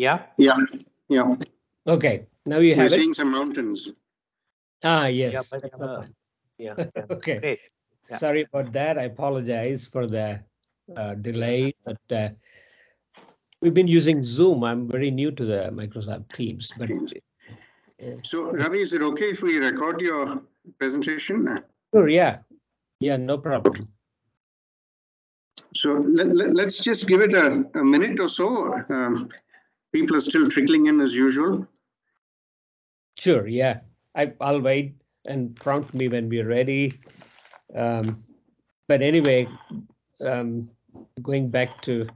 Yeah. Yeah, yeah. Okay, now you We're have it. seeing some mountains. Ah, Yeah, yes. but, uh. Yeah. yeah. Okay, Great. Yeah. sorry about that. I apologize for the uh, delay, but uh, we've been using Zoom. I'm very new to the Microsoft Teams, but Teams. uh, So Ravi, is it okay if we record your presentation? sure, yeah, yeah, no problem. So let, let, let's just give it a, a minute or so. Um, people are still trickling in as usual. Sure, yeah. I, I'll wait and prompt me when we're ready. Um, but anyway, um, going back to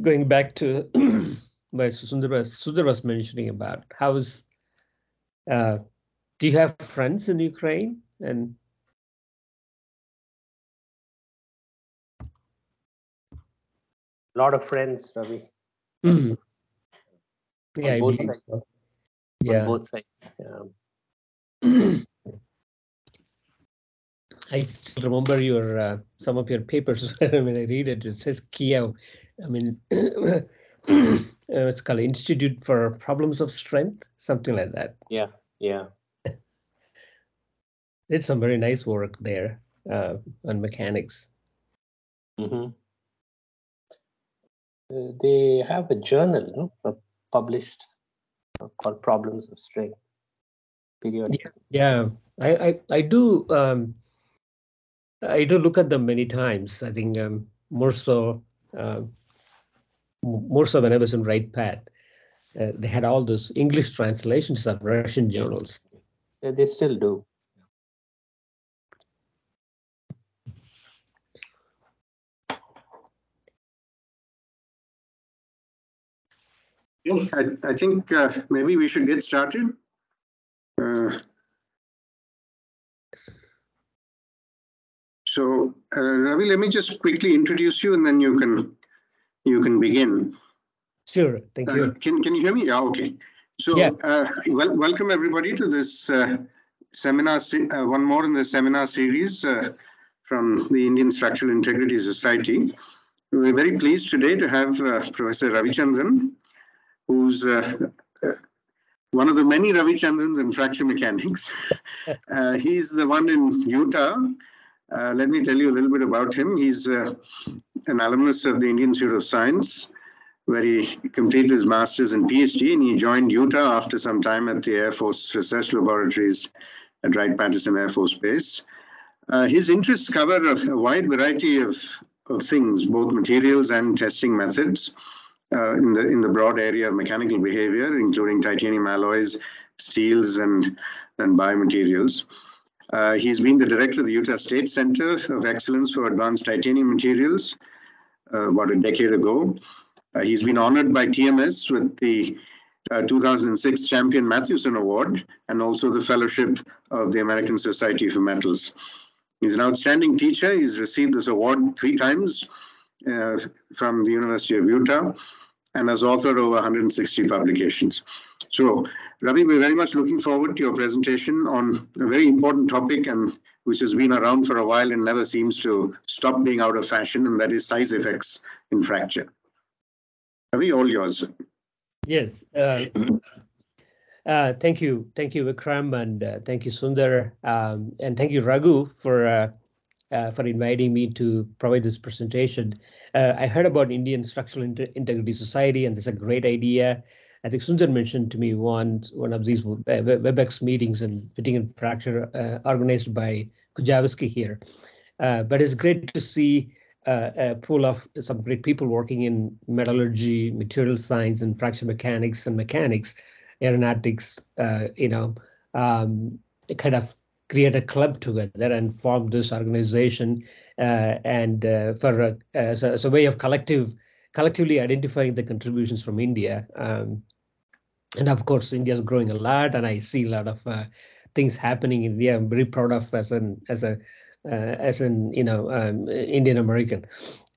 going back to what Sundar was, Sundar was mentioning about how's uh, do you have friends in Ukraine and lot of friends, Ravi, Mhm. yeah, both sides. so. yeah. both sides. Um, I still remember your uh, some of your papers when I read it. It says Kiev. I mean, uh, it's called Institute for Problems of Strength, something like that. yeah. Yeah. Did some very nice work there uh, on mechanics. hmm Uh, they have a journal no? published uh, called Problems of Strength. Periodic. Yeah, I I, I do um, I do look at them many times. I think um, more so uh, more so when I was in Wright Pat. Uh, they had all those English translations of Russian journals. Yeah, they still do. I, I think uh, maybe we should get started. Uh, so uh, Ravi, let me just quickly introduce you, and then you can you can begin. Sure, thank Uh, you. Can, can you hear me? Yeah, okay. So, Yeah. uh, wel- welcome everybody to this uh, seminar, se- uh, one more in the seminar series uh, from the Indian Structural Integrity Society. We're very pleased today to have uh, Professor Ravichandran, who's uh, uh, one of the many Ravichandrans in fracture mechanics. Uh, he's the one in Utah. Uh, let me tell you a little bit about him. He's uh, an alumnus of the Indian Institute of Science, where he completed his master's and PhD, and he joined Utah after some time at the Air Force Research Laboratories at Wright-Patterson Air Force Base. Uh, his interests cover a, a wide variety of, of things, both materials and testing methods uh, in the in the broad area of mechanical behavior, including titanium alloys, steels, and and biomaterials. Uh, he's been the director of the Utah State Center of Excellence for Advanced Titanium Materials uh, about a decade ago. Uh, he's been honored by TMS with the uh, 2006 Champion Mathewson Award and also the Fellowship of the American Society for Metals. He's an outstanding teacher. He's received this award three times uh, from the University of Utah and has authored over 160 publications. So, Ravi, we're very much looking forward to your presentation on a very important topic and which has been around for a while and never seems to stop being out of fashion, and that is size effects in fracture. Ravi, all yours. Yes. Uh, uh, thank you, thank you, Vikram, and uh, thank you, Sundar, um, and thank you, Raghu, for uh, for inviting me to provide this presentation. Uh, I heard about Indian Structural Inter- Integrity Society, and it's a great idea. I think Sundar mentioned to me one one of these WebEx meetings and fitting and fracture uh, organized by Kujawski here. Uh, but it's great to see uh, a pool of some great people working in metallurgy, material science, and fracture mechanics and mechanics, aeronautics. Uh, you know, um, kind of create a club together and form this organization, uh, and uh, for a, as, a, as a way of collective, collectively identifying the contributions from India. Um, and of course, India is growing a lot, and I see a lot of uh, things happening in India. I'm very proud of as an as a uh, as an you know um, Indian American.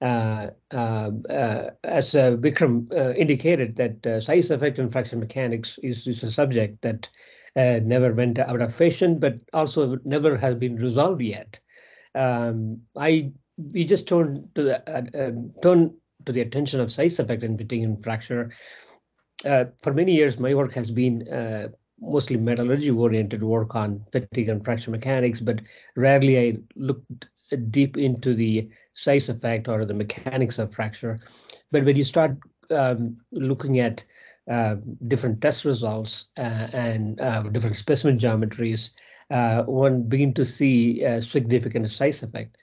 Uh, uh, uh, as uh, Vikram uh, indicated, that uh, size effect in fracture mechanics is, is a subject that uh, never went out of fashion, but also never has been resolved yet. Um, I we just turned to the uh, um, turn to the attention of size effect and fracture. Uh, for many years, my work has been uh, mostly metallurgy oriented work on fatigue and fracture mechanics, but rarely I looked deep into the size effect or the mechanics of fracture. But when you start um, looking at different test results uh, and uh, different specimen geometries, uh, one begin to see a significant size effect,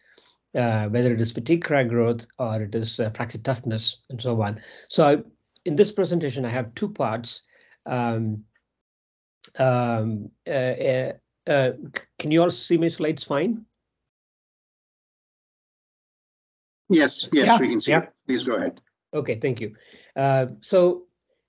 uh, whether it is fatigue crack growth or it is uh, fracture toughness and so on. So I, in this presentation, I have two parts. Um, um, can you all see my slides fine? Yes, yes, Yeah, we can see yeah. it. Please go ahead. Okay, thank you. Uh, so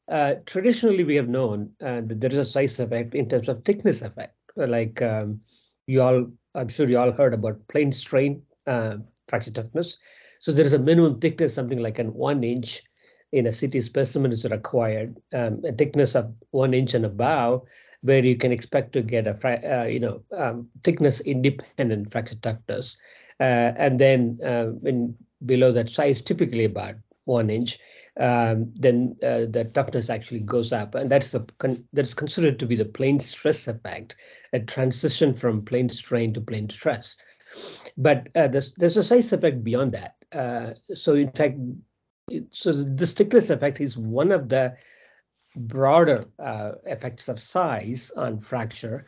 uh, traditionally, we have known uh, that there is a size effect in terms of thickness effect. Like um, you all, I'm sure you all heard about plane strain uh, fracture toughness. So there is a minimum thickness, something like an one inch in a CT specimen is required, um, a thickness of one inch and above, where you can expect to get a uh, you know um, thickness independent fracture toughness, uh, and then uh, when below that size, typically about one inch, um, then uh, the toughness actually goes up, and that's a con- that's considered to be the plane stress effect, a transition from plane strain to plane stress. But uh, there's there's a size effect beyond that. Uh, so in fact, it- so the thickness effect is one of the broader uh, effects of size on fracture.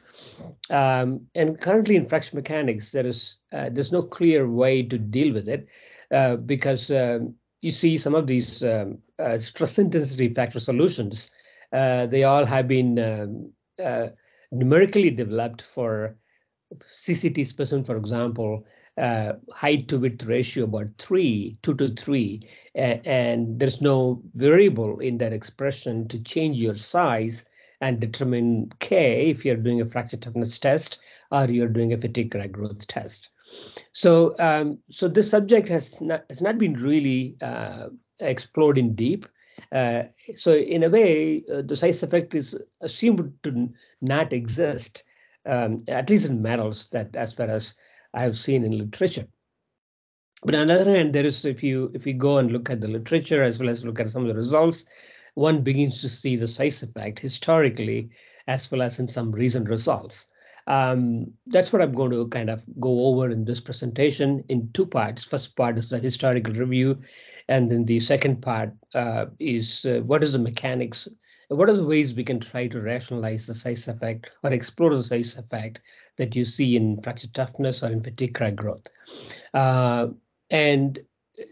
Um, and currently in fracture mechanics, there is uh, there's no clear way to deal with it uh, because um, you see some of these um, uh, stress intensity factor solutions. Uh, they all have been um, uh, numerically developed for CCT specimen, for example, uh, height to width ratio about three, two to three, a- and there's no variable in that expression to change your size and determine K if you're doing a fracture toughness test or you're doing a fatigue growth test. So, um, so this subject has not has not been really uh, explored in deep. Uh, so, in a way, uh, the size effect is assumed to not exist, um, at least in metals. That, as far as I have seen in literature. But on the other hand, there is if you if you go and look at the literature as well as look at some of the results, one begins to see the size effect historically as well as in some recent results. Um, that's what I'm going to kind of go over in this presentation in two parts. First part is the historical review, and then the second part uh, is uh, what is the mechanics, what are the ways we can try to rationalize the size effect or explore the size effect that you see in fracture toughness or in fatigue crack growth. Uh, and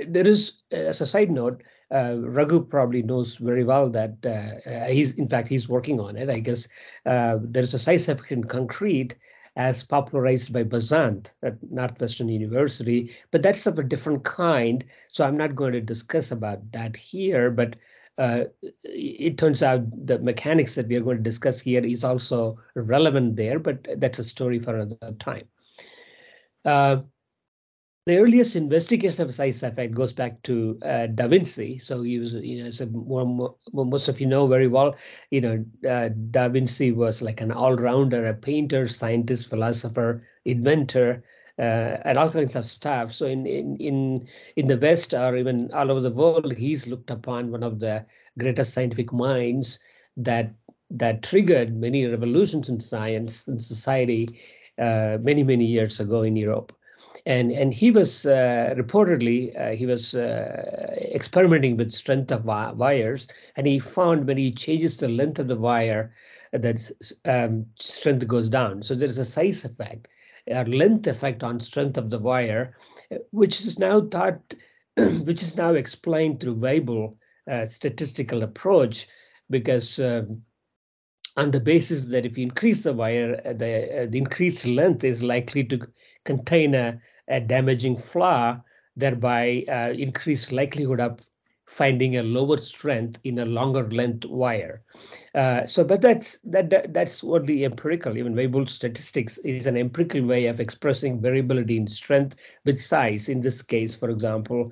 there is, as a side note, uh, Raghu probably knows very well that uh, uh, he's, in fact, he's working on it. I guess uh, there's a size in concrete as popularized by Bazant at Northwestern University, but that's of a different kind. So I'm not going to discuss about that here, but uh, it turns out the mechanics that we are going to discuss here is also relevant there, but that's a story for another time. Uh, the earliest investigation of size effect goes back to uh, Da Vinci. So was, you know, so one, most of you know very well, you know, uh, Da Vinci was like an all-rounder, a painter, scientist, philosopher, inventor, uh, and all kinds of stuff. So in in in in the West or even all over the world, he's looked upon one of the greatest scientific minds that that triggered many revolutions in science and society uh, many many years ago in Europe and and he was uh, reportedly uh, he was uh, experimenting with strength of wi- wires and he found when he changes the length of the wire uh, that um, strength goes down. So there is a size effect a length effect on strength of the wire uh, which is now thought which is now explained through Weibull uh, statistical approach because um, on the basis that if you increase the wire, the, the increased length is likely to contain a damaging flaw, thereby uh, increased likelihood of finding a lower strength in a longer length wire. Uh, so, but that's that, that that's only empirical. Even Weibull statistics is an empirical way of expressing variability in strength with size. In this case, for example,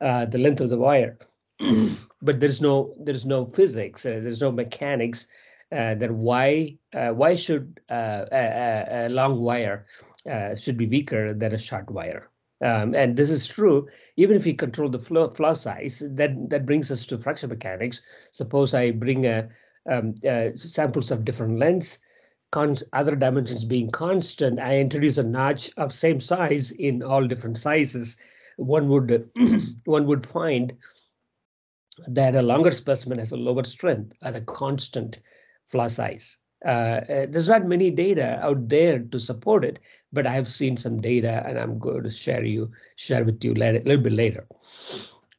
uh, the length of the wire. but there's no there's no physics. Uh, there's no mechanics uh, that why uh, why should uh, a, a- a long wire uh, should be weaker than a short wire. Um, and this is true, even if we control the flow, flaw size, that, that brings us to fracture mechanics. Suppose I bring a, um, uh, samples of different lengths, other dimensions being constant, I introduce a notch of same size in all different sizes. One would one would find that a longer specimen has a lower strength at a constant flaw size. Uh, uh, there's not many data out there to support it, but I have seen some data, and I'm going to share you share with you a little bit later.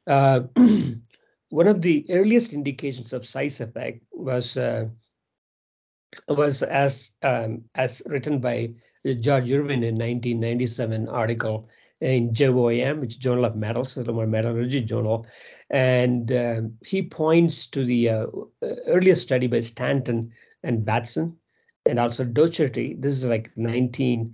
Uh, one of the earliest indications of size effect was uh, was as um, as written by George Irwin in 1997 article in JOM, which Journal of Metals, Illinois Metallurgy Journal, and uh, he points to the uh, earliest study by Stanton and Batson, and also Docherty. This is like 19.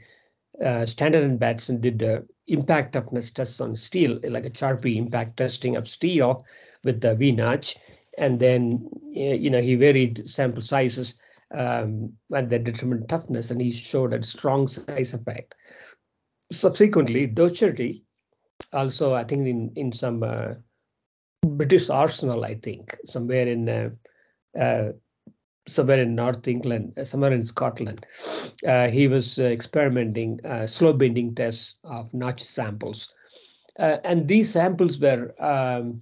Uh, Stanton and Batson did the impact toughness tests on steel, like a Charpy impact testing of steel with the V notch, and then you know he varied sample sizes um, and they determined toughness, and he showed a strong size effect. Subsequently, Docherty, also I think in in some uh, British Arsenal, I think somewhere in uh, uh, somewhere in North England, uh, somewhere in Scotland, uh, he was uh, experimenting slow bending tests of notch samples, and these samples were um,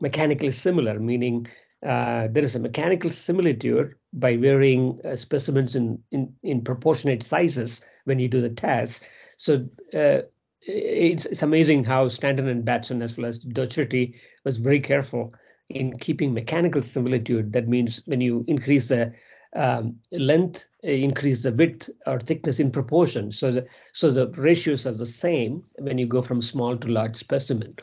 mechanically similar, meaning uh, there is a mechanical similitude by varying uh, specimens in, in, in proportionate sizes when you do the test. So uh, it's, it's amazing how Stanton and Batson as well as Docherty was very careful in keeping mechanical similitude. That means when you increase the um, length, uh, increase the width or thickness in proportion. So the so the ratios are the same when you go from small to large specimen,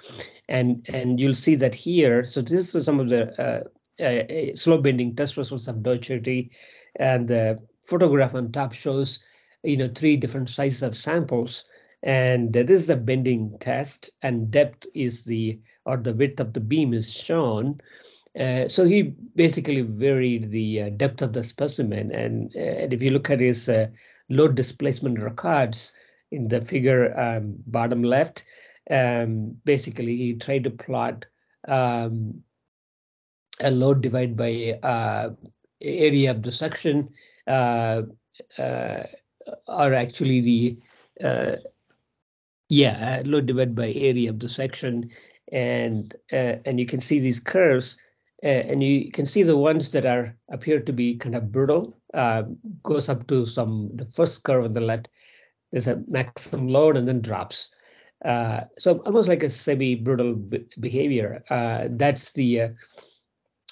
and and you'll see that here. So this is some of the uh, uh, slow bending test results of Docherty, and the photograph on top shows, you know, three different sizes of samples. And this is a bending test, and depth is the or the width of the beam is shown. Uh, so he basically varied the uh, depth of the specimen, and, uh, and if you look at his uh, load displacement records in the figure um, bottom left, um, basically he tried to plot um, a load divided by uh, area of the section uh, uh, are actually the uh, yeah load divided by area of the section and uh, and you can see these curves uh, and you can see the ones that are appear to be kind of brittle goes up to some the first curve on the left there's a maximum load and then drops uh, so almost like a semi-brittle behavior. Uh, that's the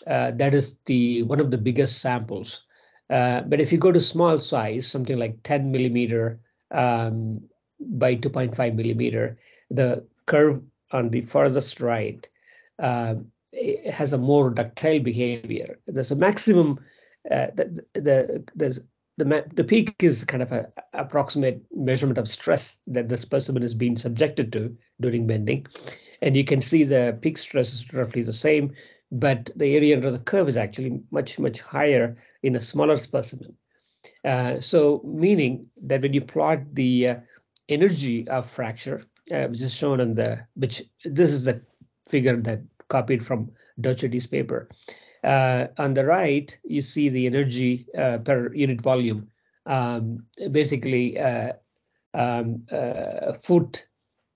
uh, that is the one of the biggest samples. Uh, but if you go to small size, something like 10 millimeter um, by 2.5 millimeter, the curve on the farthest right uh, has a more ductile behavior. There's a maximum, uh, the, the, the, the, the peak is kind of an approximate measurement of stress that the specimen is being subjected to during bending. And you can see the peak stress is roughly the same but the area under the curve is actually much, much higher in a smaller specimen. Uh, so meaning that when you plot the uh, energy of fracture, uh, which is shown on the, which this is a figure that copied from Docherty's paper. Uh, on the right, you see the energy uh, per unit volume, um, basically uh, um, foot,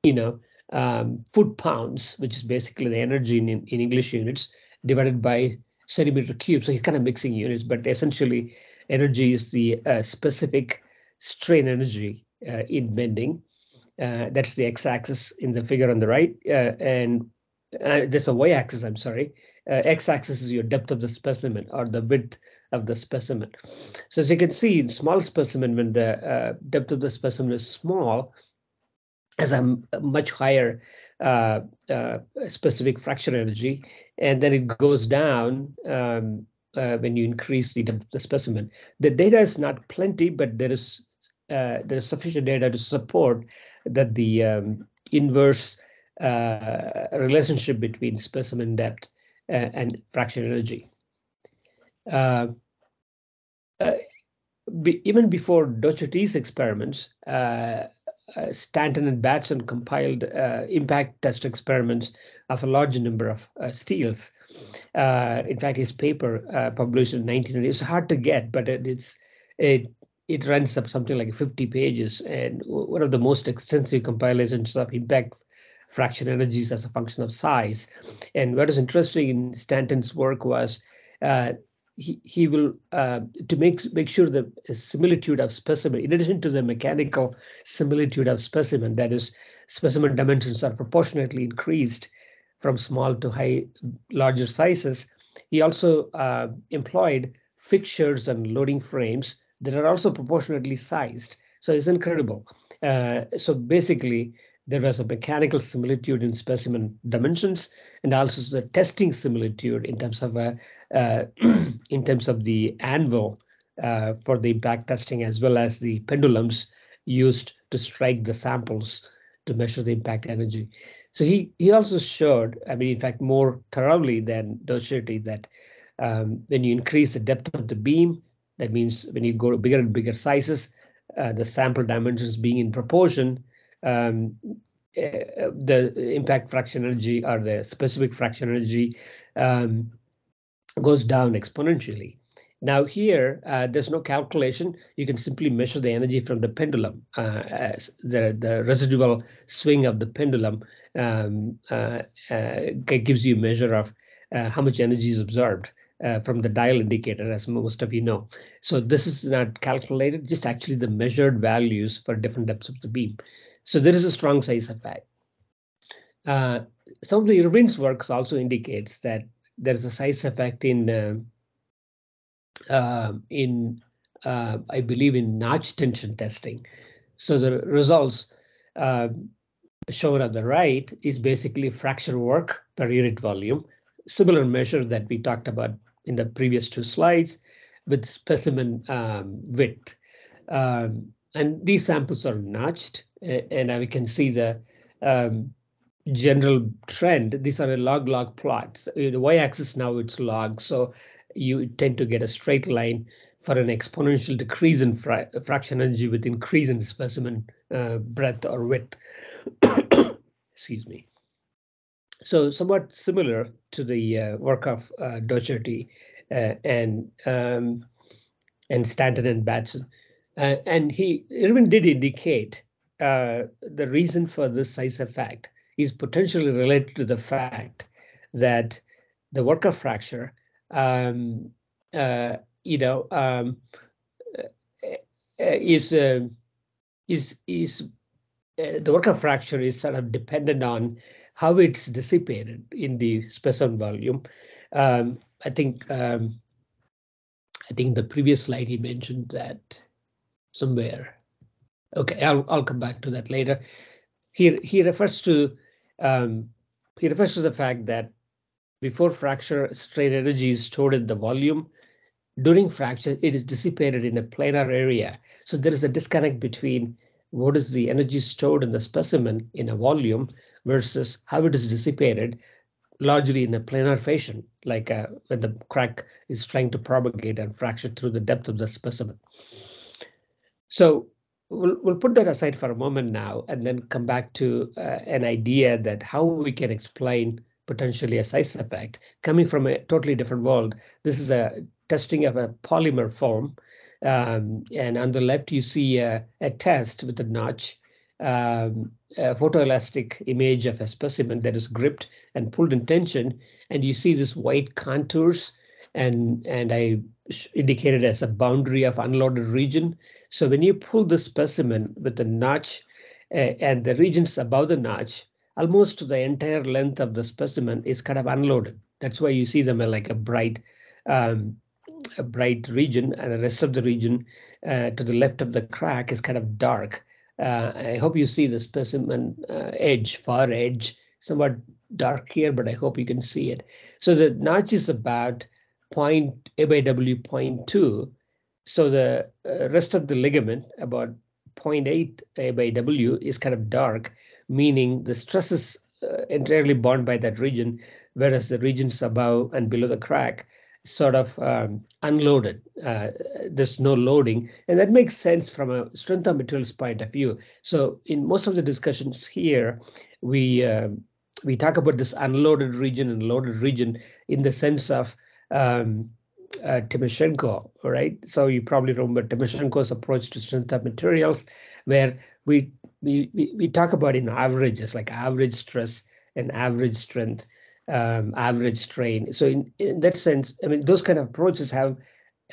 you know, um, foot pounds, which is basically the energy in, in English units, divided by centimeter cube. So he's kind of mixing units, but essentially energy is the uh, specific strain energy uh, in bending. Uh, that's the x-axis in the figure on the right, uh, and uh, there's a y-axis. I'm sorry. Uh, x-axis is your depth of the specimen or the width of the specimen. So as you can see, in small specimen, when the depth of the specimen is small, has a much higher uh, uh, specific fracture energy, and then it goes down um, uh, when you increase the, depth of the specimen. The data is not plenty, but there is uh, there is sufficient data to support that the um, inverse uh, relationship between specimen depth uh, and fracture energy. Be, even before Docherty's experiments, uh, Stanton and Batson compiled uh, impact test experiments of a large number of uh, steels. Uh, in fact, his paper uh, published in 1900, it's hard to get, but it, it's it it runs up something like 50 pages and one of the most extensive compilations of impact fraction energies as a function of size. And what is interesting in Stanton's work was uh, he, he will uh, to make make sure the similitude of specimen, in addition to the mechanical similitude of specimen, that is, specimen dimensions are proportionately increased from small to high, larger sizes. He also uh, employed fixtures and loading frames that are also proportionately sized. So it's incredible. Uh, so basically, there was a mechanical similitude in specimen dimensions and also the testing similitude in terms of a, uh, in terms of the anvil uh, for the impact testing as well as the pendulums used to strike the samples to measure the impact energy. So he he also showed, I mean, in fact, more thoroughly than Docherty that um, when you increase the depth of the beam, that means when you go to bigger and bigger sizes, uh, the sample dimensions being in proportion, um, uh, the impact fraction energy or the specific fraction energy um, goes down exponentially. Now here, uh, there's no calculation. You can simply measure the energy from the pendulum, uh, as the, the residual swing of the pendulum um, uh, uh gives you a measure of uh, how much energy is absorbed. Uh, from the dial indicator, as most of you know. So this is not calculated, just actually the measured values for different depths of the beam. So there is a strong size effect. Uh, some of the Irwin's works also indicates that there is a size effect in uh, uh, in uh, I believe in notch tension testing. So the results uh, shown on the right is basically fracture work per unit volume, similar measure that we talked about in the previous two slides with specimen um, width. Um, and these samples are notched and we can see the um, general trend. These are log-log plots. The y-axis now it's log, so you tend to get a straight line for an exponential decrease in fra fraction energy with increase in specimen uh, breadth or width. Excuse me. So somewhat similar to the uh, work of uh, Docherty uh, and um, and Stanton and Batson. Uh, and he Irwin did indicate uh, the reason for this size effect is potentially related to the fact that the work of fracture, um, uh, you know, um, uh, is is is uh, the work of fracture is sort of dependent on how it's dissipated in the specimen volume. Um, I think um, I think the previous slide he mentioned that somewhere. Okay, I'll I'll come back to that later. He he refers to um, he refers to the fact that before fracture, strain energy is stored in the volume. During fracture, it is dissipated in a planar area. So there is a disconnect between what is the energy stored in the specimen in a volume versus how it is dissipated largely in a planar fashion, like uh, when the crack is trying to propagate and fracture through the depth of the specimen. So we'll, we'll put that aside for a moment now and then come back to uh, an idea that how we can explain potentially a size effect coming from a totally different world. This is a testing of a polymer form. Um, and on the left, you see a, a test with a notch, um, a photoelastic image of a specimen that is gripped and pulled in tension. And you see this white contours and, and I indicated as a boundary of unloaded region. So when you pull the specimen with the notch uh, and the regions above the notch, almost the entire length of the specimen is kind of unloaded. That's why you see them like a bright, um, bright region, and the rest of the region uh, to the left of the crack is kind of dark. Uh, I hope you see the specimen uh, edge, far edge, somewhat dark here, but I hope you can see it. So the notch is about point A by W 0.2. So the uh, rest of the ligament, about 0.8 A by W, is kind of dark, meaning the stress is uh, entirely borne by that region, whereas the regions above and below the crack sort of um, unloaded uh, there's no loading, and that makes sense from a strength of materials point of view. So in most of the discussions here, we uh, we talk about this unloaded region and loaded region in the sense of um, uh, Timoshenko, right? So you probably remember Timoshenko's approach to strength of materials, where we we, we talk about in averages like average stress and average strength, um, average strain. So in, in that sense, I mean, those kind of approaches have,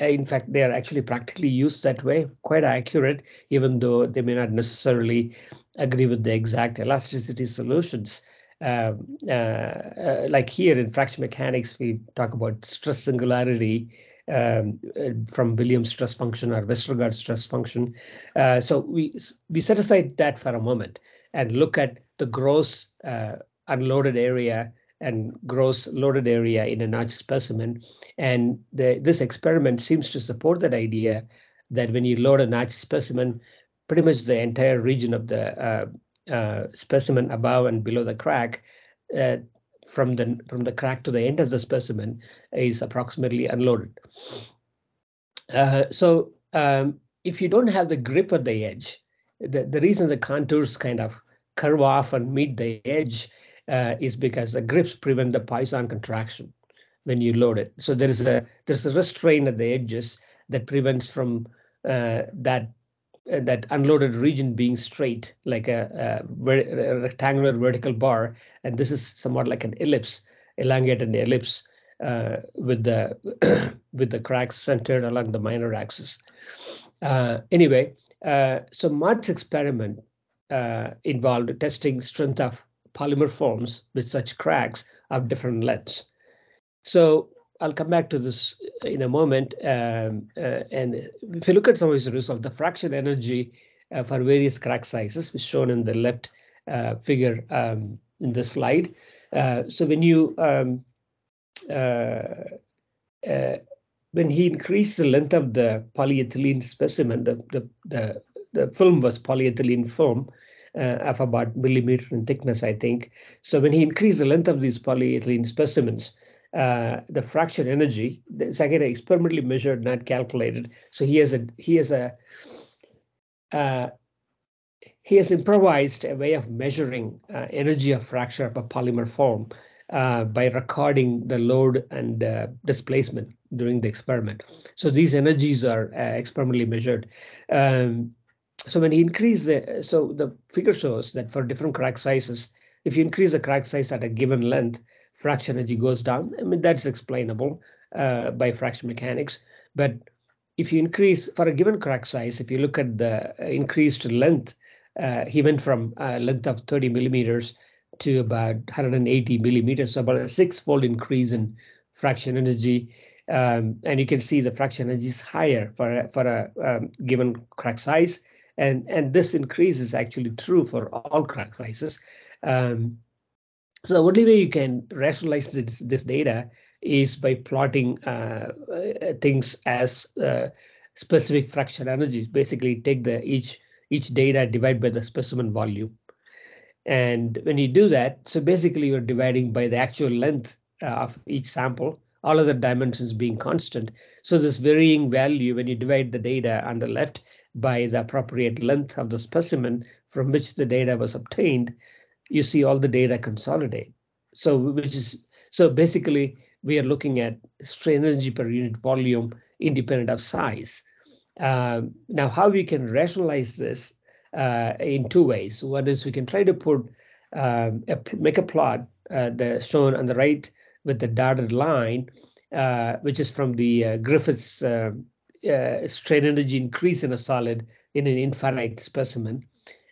uh, in fact, they are actually practically used that way, quite accurate, even though they may not necessarily agree with the exact elasticity solutions. Um, uh, uh, like here in fraction mechanics, we talk about stress singularity um, uh, from Williams stress function or Westergaard stress function. Uh, so we we set aside that for a moment and look at the gross uh, unloaded area and gross loaded area in a notch specimen. And the, this experiment seems to support that idea that when you load a notch specimen, pretty much the entire region of the uh, uh, specimen above and below the crack, uh, from the from the crack to the end of the specimen is approximately unloaded. Uh, so um, if you don't have the grip at the edge, the, the reason the contours kind of curve off and meet the edge uh, is because the grips prevent the Poisson contraction when you load it. So there is a there's a restraint at the edges that prevents from uh, that uh, that unloaded region being straight, like a, a, a, rectangular vertical bar, and this is somewhat like an ellipse, elongated ellipse uh, with the with the cracks centered along the minor axis. Uh, anyway, uh, so Mott's experiment uh, involved testing strength of polymer forms with such cracks of different lengths. So I'll come back to this in a moment. Um, uh, and if you look at some of these results, the fraction energy uh, for various crack sizes is shown in the left uh, figure um, in the slide. Uh, so when you um, uh, uh, when he increased the length of the polyethylene specimen, the the the, the film was polyethylene film, uh, of about millimeter in thickness, I think. So when he increased the length of these polyethylene specimens, uh, the fraction energy, it's again experimentally measured, not calculated. So he has a he has a uh, he has improvised a way of measuring uh, energy of fracture of a polymer form uh, by recording the load and uh, displacement during the experiment. So these energies are experimentally measured. Um, so when you increase the, so the figure shows that for different crack sizes, if you increase the crack size at a given length, fraction energy goes down. I mean, that's explainable uh, by fraction mechanics. But if you increase for a given crack size, if you look at the increased length, uh, he went from a length of 30 millimeters to about 180 millimeters, so about a six-fold increase in fraction energy. Um, and you can see the fraction energy is higher for a, for a um, given crack size. And, and this increase is actually true for all crack sizes. Um, so the only way you can rationalize this, this data is by plotting uh, uh, things as uh, specific fraction energies. Basically, take the each each data divide by the specimen volume. And when you do that, so basically you're dividing by the actual length uh, of each sample, all other dimensions being constant. So this varying value, when you divide the data on the left by the appropriate length of the specimen from which the data was obtained, you see all the data consolidate. So which is so basically we are looking at strain energy per unit volume independent of size. Um, now, how we can rationalize this uh, in two ways. One is we can try to put um, a, make a plot uh, the shown on the right with the dotted line, uh, which is from the uh, Griffith's um, uh, strain energy increase in a solid in an infinite specimen,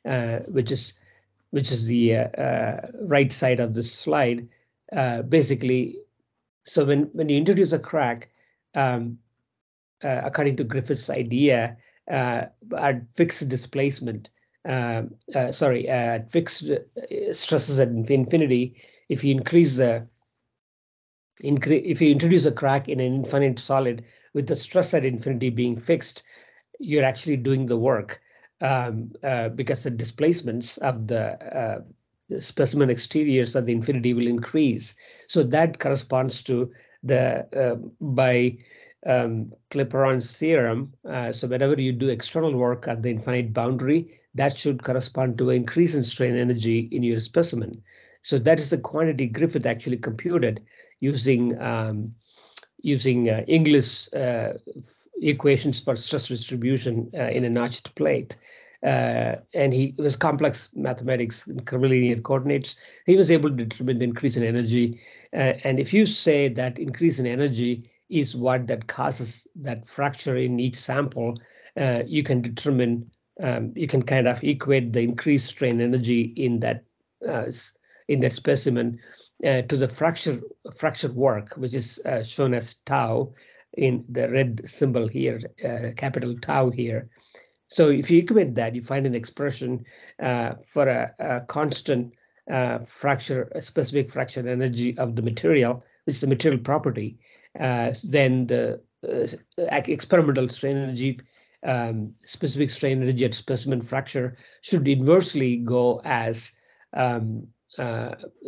uh, which is which is the right side of the slide. basically, so when when you introduce a crack, um, according to Griffith's idea, uh, at fixed displacement, uh, uh, sorry, at fixed stresses at infinity, if you increase the if you introduce a crack in an infinite solid with the stress at infinity being fixed, you're actually doing the work um, uh, because the displacements of the uh, specimen exteriors at the infinity will increase. So that corresponds to the uh, by um, theorem. Uh, so whenever you do external work at the infinite boundary, that should correspond to an increase in strain energy in your specimen. So that is the quantity Griffith actually computed using um, using uh, Inglis uh, equations for stress distribution uh, in a notched plate. Uh, and he was complex mathematics in curvilinear coordinates. He was able to determine the increase in energy. And if you say that increase in energy is what that causes that fracture in each sample, you can determine, um, you can kind of equate the increased strain energy in that uh, in that specimen uh, to the fracture fracture work, which is uh, shown as tau in the red symbol here, capital tau here. So if you equate that, you find an expression uh, for a, a constant uh, fracture, a specific fracture energy of the material, which is a material property. Uh, then the uh, experimental strain energy, um, specific strain energy at specimen fracture should inversely go as um, uh,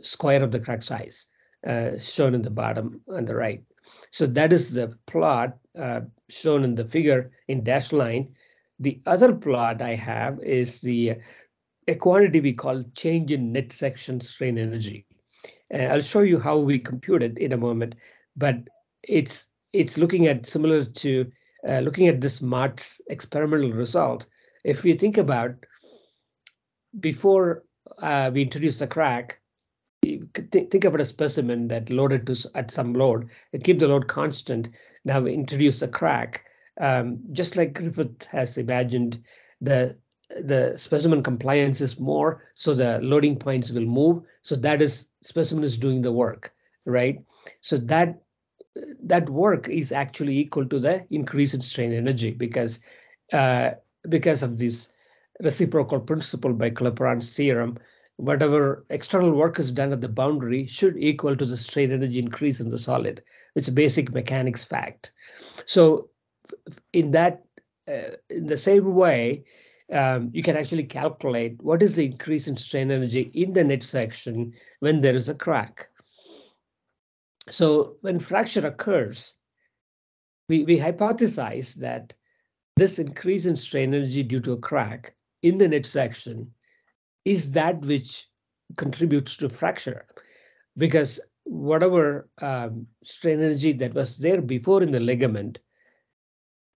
square of the crack size, uh, shown in the bottom on the right. So that is the plot shown in the figure in dashed line the other plot I have is the a quantity we call change in net section strain energy. Uh, I'll show you how we compute it in a moment, but it's it's looking at similar to uh, looking at this Mott's experimental result. If we think about before uh, we introduce a crack, think about a specimen that loaded to at some load, keep the load constant. Now we introduce a crack um, just like Griffith has imagined, the the specimen compliance is more, so the loading points will move. So that is specimen is doing the work, right? So that that work is actually equal to the increase in strain energy because uh, because of this reciprocal principle by Clapeyron's theorem, whatever external work is done at the boundary should equal to the strain energy increase in the solid. It's a basic mechanics fact. So in that, uh, in the same way, um, you can actually calculate what is the increase in strain energy in the net section when there is a crack. So when fracture occurs, we, we hypothesize that this increase in strain energy due to a crack in the net section is that which contributes to fracture because whatever um, strain energy that was there before in the ligament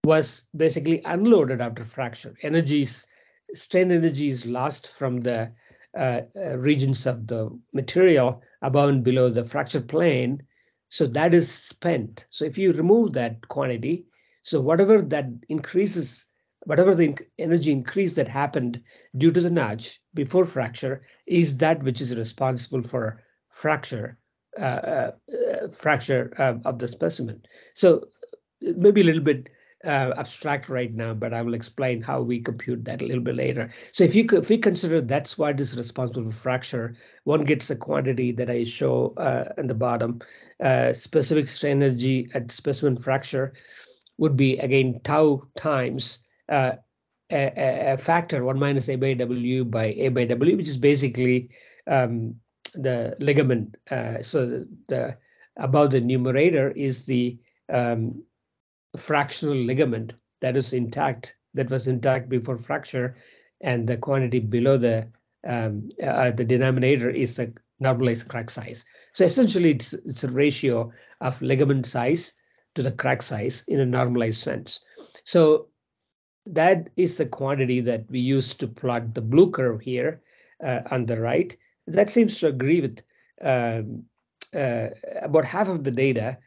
was basically unloaded after fracture. Energies, strain energy is lost from the uh, uh, regions of the material above and below the fracture plane. So that is spent. So if you remove that quantity, so whatever that increases, whatever the energy increase that happened due to the notch before fracture is that which is responsible for fracture, uh, uh, uh fracture uh, of the specimen. So maybe a little bit uh, abstract right now, but I will explain how we compute that a little bit later. So if you if we consider that's what is responsible for fracture, one gets a quantity that I show uh, in the bottom. Uh, specific strain energy at specimen fracture would be again tau times uh, a, a, factor one minus a by w by a by w, which is basically um, the ligament. Uh, so the above the numerator is the um, fractional ligament that is intact, that was intact before fracture, and the quantity below the um, uh, the denominator is a normalized crack size. So essentially, it's it's a ratio of ligament size to the crack size in a normalized sense. So that is the quantity that we use to plot the blue curve here uh, on the right. That seems to agree with um, uh, about half of the data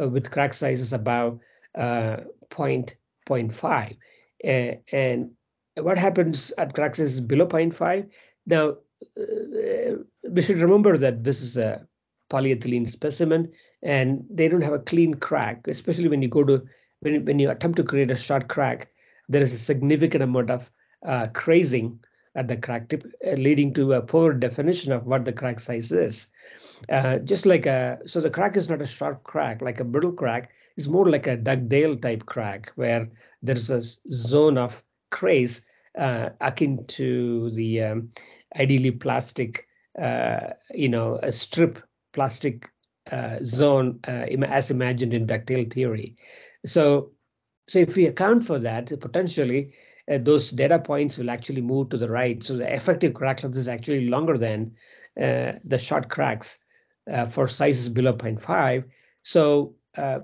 uh, with crack sizes above uh, 0.5. Uh, and what happens at crack sizes below 0.5? Now, uh, we should remember that this is a polyethylene specimen and they don't have a clean crack, especially when you go to, when, when you attempt to create a short crack, there is a significant amount of uh, crazing at the crack tip, uh, leading to a poor definition of what the crack size is. Uh, just like a, so the crack is not a sharp crack, like a brittle crack, It's more like a Dugdale type crack, where there's a zone of craze uh, akin to the um, ideally plastic, uh, you know, a strip plastic uh, zone as imagined in Dugdale theory. So, so if we account for that, potentially uh, those data points will actually move to the right. So the effective crack length is actually longer than uh, the short cracks uh, for sizes below 0.5. So uh,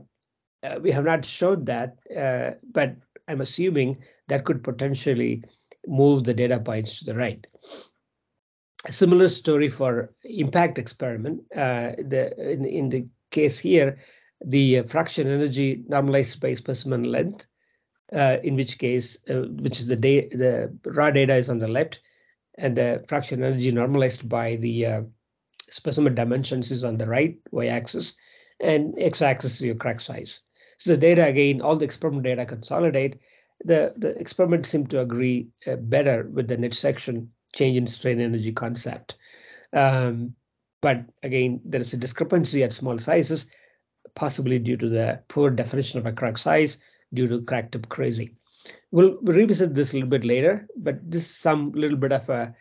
uh, we have not showed that, uh, but I'm assuming that could potentially move the data points to the right. A similar story for impact experiment. the in, in the case here, the fraction energy normalized by specimen length uh, in which case, uh, which is the, day the raw data is on the left, and the fraction energy normalized by the uh, specimen dimensions is on the right y-axis, and x-axis is your crack size. So the data again, all the experiment data consolidate. The the experiment seem to agree uh, better with the net section change in strain energy concept. Um, but again, there is a discrepancy at small sizes, possibly due to the poor definition of a crack size due to crack tip crazing. We'll revisit this a little bit later, but this is some little bit of a,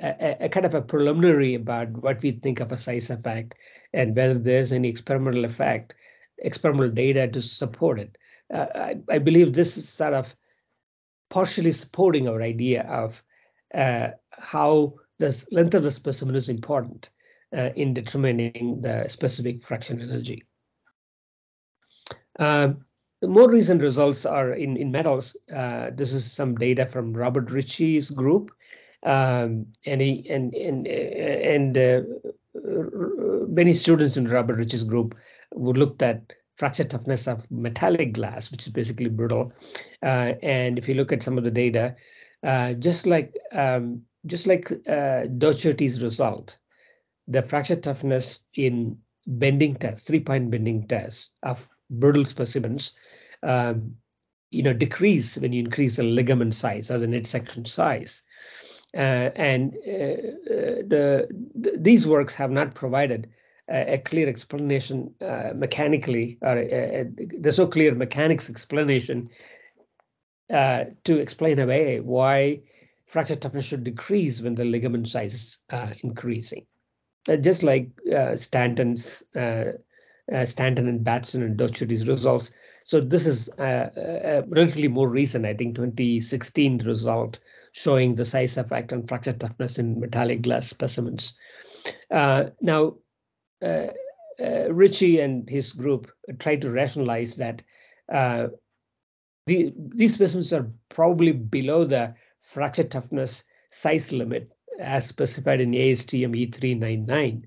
a, a, kind of a preliminary about what we think of a size effect and whether there's any experimental effect, experimental data to support it. Uh, I, I, believe this is sort of partially supporting our idea of uh, how the length of the specimen is important uh, in determining the specific fraction energy. Um, more recent results are in, in metals. Uh, this is some data from Robert Ritchie's group. Um, and he, and and and uh, many students in Robert Ritchie's group who looked at fracture toughness of metallic glass, which is basically brittle. Uh, and if you look at some of the data, uh, just like um, just like uh, Docherty's result, the fracture toughness in bending tests, three-point bending tests of brittle specimens, um, you know, decrease when you increase the ligament size or the net section size. Uh, and uh, uh the, the, these works have not provided a, a clear explanation uh, mechanically, or a, a, there's no clear mechanics explanation uh, to explain away why fracture toughness should decrease when the ligament size is uh, increasing. just like Stanton's uh, Stanton and Batson and Docherty's results. So this is uh, a relatively more recent, I think 2016 result showing the size effect on fracture toughness in metallic glass specimens. Uh, now, uh, uh, Ritchie and his group tried to rationalize that uh, the, these specimens are probably below the fracture toughness size limit as specified in ASTM E399.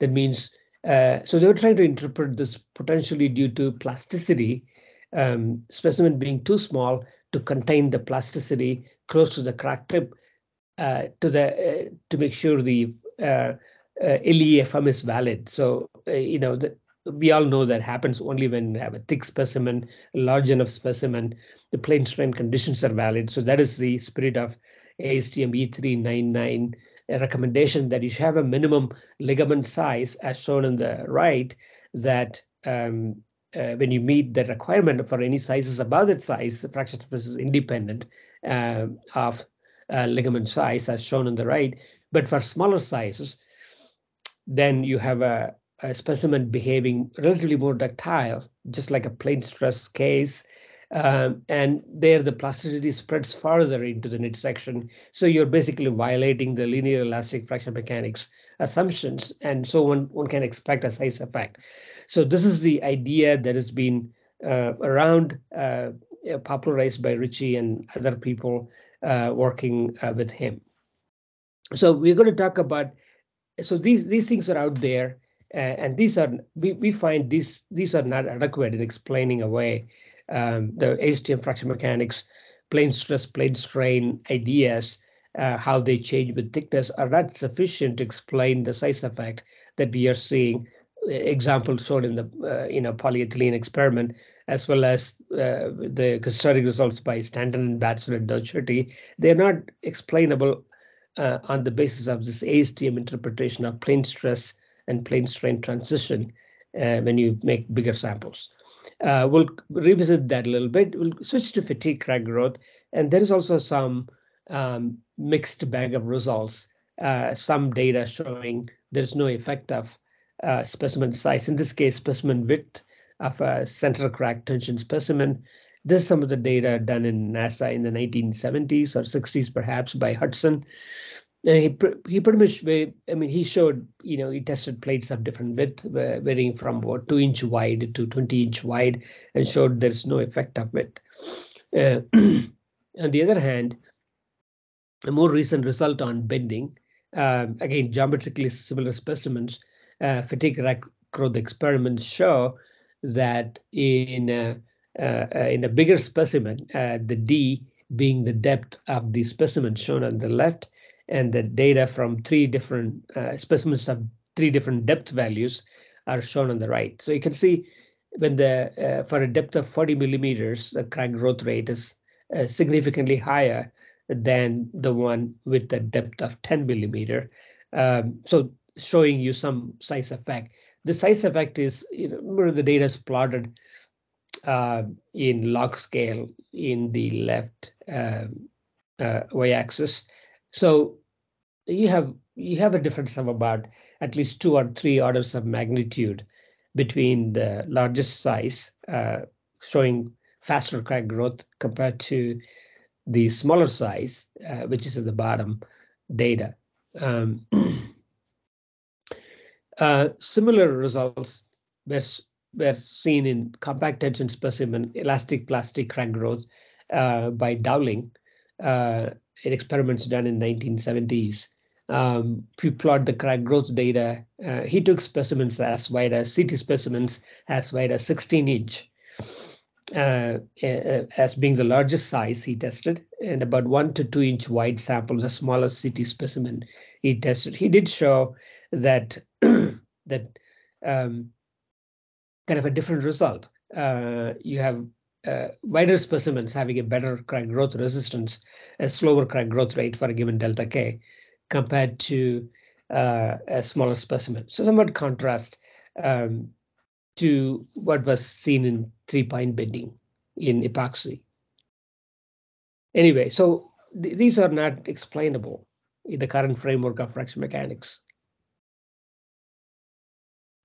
That means uh, so they were trying to interpret this potentially due to plasticity, um, specimen being too small to contain the plasticity close to the crack tip uh, to the uh, to make sure the uh, uh LEFM is valid. So you know the, we all know that happens only when you have a thick specimen, large enough specimen, the plane strain conditions are valid. So that is the spirit of ASTM E399 a recommendation that you should have a minimum ligament size as shown on the right that um, uh, when you meet the requirement for any sizes above that size, the fracture toughness is independent uh, of uh, ligament size as shown on the right. But for smaller sizes, then you have a, a specimen behaving relatively more ductile, just like a plane stress case um, and there the plasticity spreads further into the net section. So you're basically violating the linear elastic fracture mechanics assumptions. And so one, one can expect a size effect. So this is the idea that has been uh, around, uh, popularized by Ritchie and other people uh, working uh, with him. So we're going to talk about, so these, these things are out there. Uh, and these are we, we find these these are not adequate in explaining away um, the ASTM fracture mechanics, plane stress, plane strain ideas, uh, how they change with thickness are not sufficient to explain the size effect that we are seeing. Example shown in the uh, you know polyethylene experiment, as well as uh, the historic results by Stanton and Batson and Docherty, they're not explainable uh, on the basis of this ASTM interpretation of plane stress and plane strain transition uh, when you make bigger samples. Uh, we'll revisit that a little bit. We'll switch to fatigue crack growth, and there is also some um, mixed bag of results. Uh, some data showing there's no effect of uh, specimen size. In this case, specimen width of a center crack tension specimen. This is some of the data done in NASA in the 1970s or 60s, perhaps by Hudson. And he, he pretty much, I mean, he showed, you know, he tested plates of different width, varying from about two inch wide to 20 inch wide, and showed there's no effect of width. Uh, on the other hand, a more recent result on bending, uh, again, geometrically similar specimens, uh, fatigue growth experiments show that in uh, uh, in a bigger specimen, uh, the D being the depth of the specimen shown on the left, and the data from three different uh, specimens of three different depth values are shown on the right. So you can see when the uh, for a depth of 40 millimeters, the crack growth rate is uh, significantly higher than the one with the depth of 10 millimeter. Um, so showing you some size effect. The size effect is, you know, the data is plotted uh, in log scale in the left um, uh, y-axis. So you have you have a difference of about at least two or three orders of magnitude between the largest size, uh, showing faster crack growth compared to the smaller size, uh, which is at the bottom data. Um, uh, similar results were, were seen in compact tension specimen elastic plastic crack growth uh, by Dowling uh, experiments done in 1970s. Um, you plot the crack growth data, uh, he took specimens as wide as CT specimens as wide as 16 inch uh, as being the largest size he tested, and about one to two inch wide sample, the smallest CT specimen he tested. He did show that that um, kind of a different result. Uh, you have uh, wider specimens having a better crack growth resistance, a slower crack growth rate for a given delta K compared to uh, a smaller specimen. So somewhat contrast um, to what was seen in three pine bending in epoxy. Anyway, so th these are not explainable in the current framework of fracture mechanics.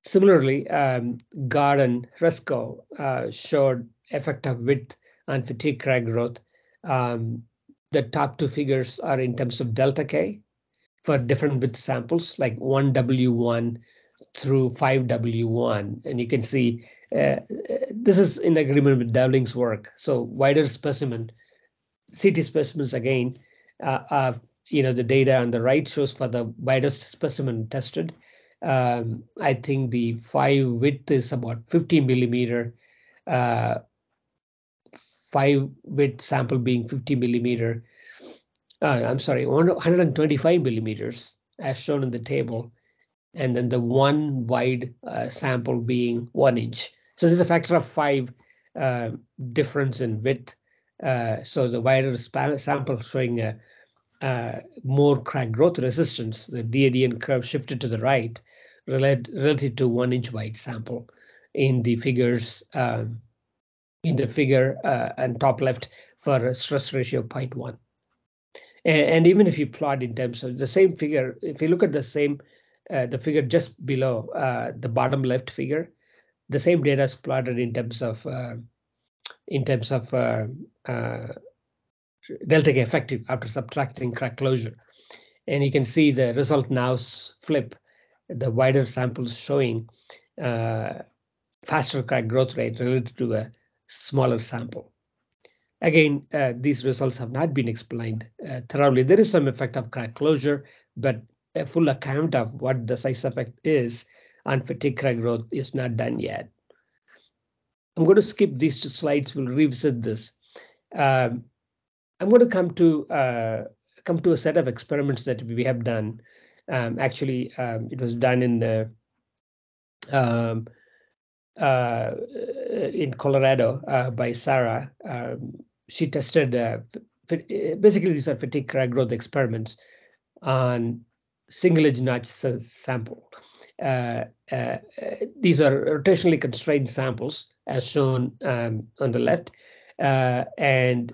Similarly, um, Garr and Hresko uh, showed effect of width and fatigue crack growth. Um, the top two figures are in terms of delta K for different width samples, like 1W1 through 5W1. And you can see uh, this is in agreement with Dowling's work. So wider specimen, CT specimens again, uh, uh, you know, the data on the right shows for the widest specimen tested. Um, I think the five width is about 50 millimeter, uh, five width sample being 50 millimeter. Uh, I'm sorry, 125 millimeters as shown in the table and then the one wide uh, sample being one inch. So there's a factor of five uh, difference in width. Uh, so the wider sample showing a, more crack growth resistance, the DADN curve shifted to the right relative to one inch wide sample in the figures um, in the figure uh, and top left for stress ratio 0.1. And, and even if you plot in terms of the same figure, if you look at the same uh, the figure just below uh, the bottom left figure, the same data is plotted in terms of uh, in terms of uh, uh, delta K effective after subtracting crack closure. And you can see the result now flip, the wider samples showing faster crack growth rate related to a smaller sample. Again, uh, these results have not been explained uh, thoroughly. There is some effect of crack closure, but a full account of what the size effect is on fatigue crack growth is not done yet. I'm going to skip these two slides. We'll revisit this. Um, I'm going to come to uh, come to a set of experiments that we have done. Um, actually, um, it was done in the um, uh, in Colorado uh, by Sarah. Um, she tested uh, basically these are fatigue crack growth experiments on single edge notch sample. Uh, uh, these are rotationally constrained samples as shown um, on the left. Uh, and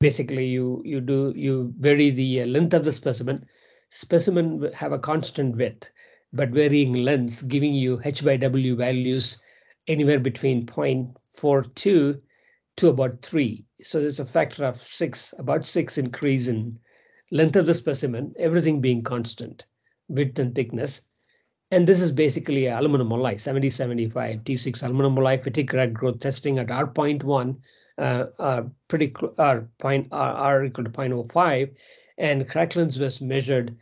basically you, you do, you vary the length of the specimen. Specimen have a constant width, but varying lengths giving you H by W values anywhere between 0.42 to about 3. So there's a factor of 6, about 6 increase in length of the specimen, everything being constant, width and thickness. And this is basically aluminum alloy, 7075 T6 aluminum alloy fatigue crack growth testing at R.1 uh, are pretty are, point, are equal to 0.05 and crack length was measured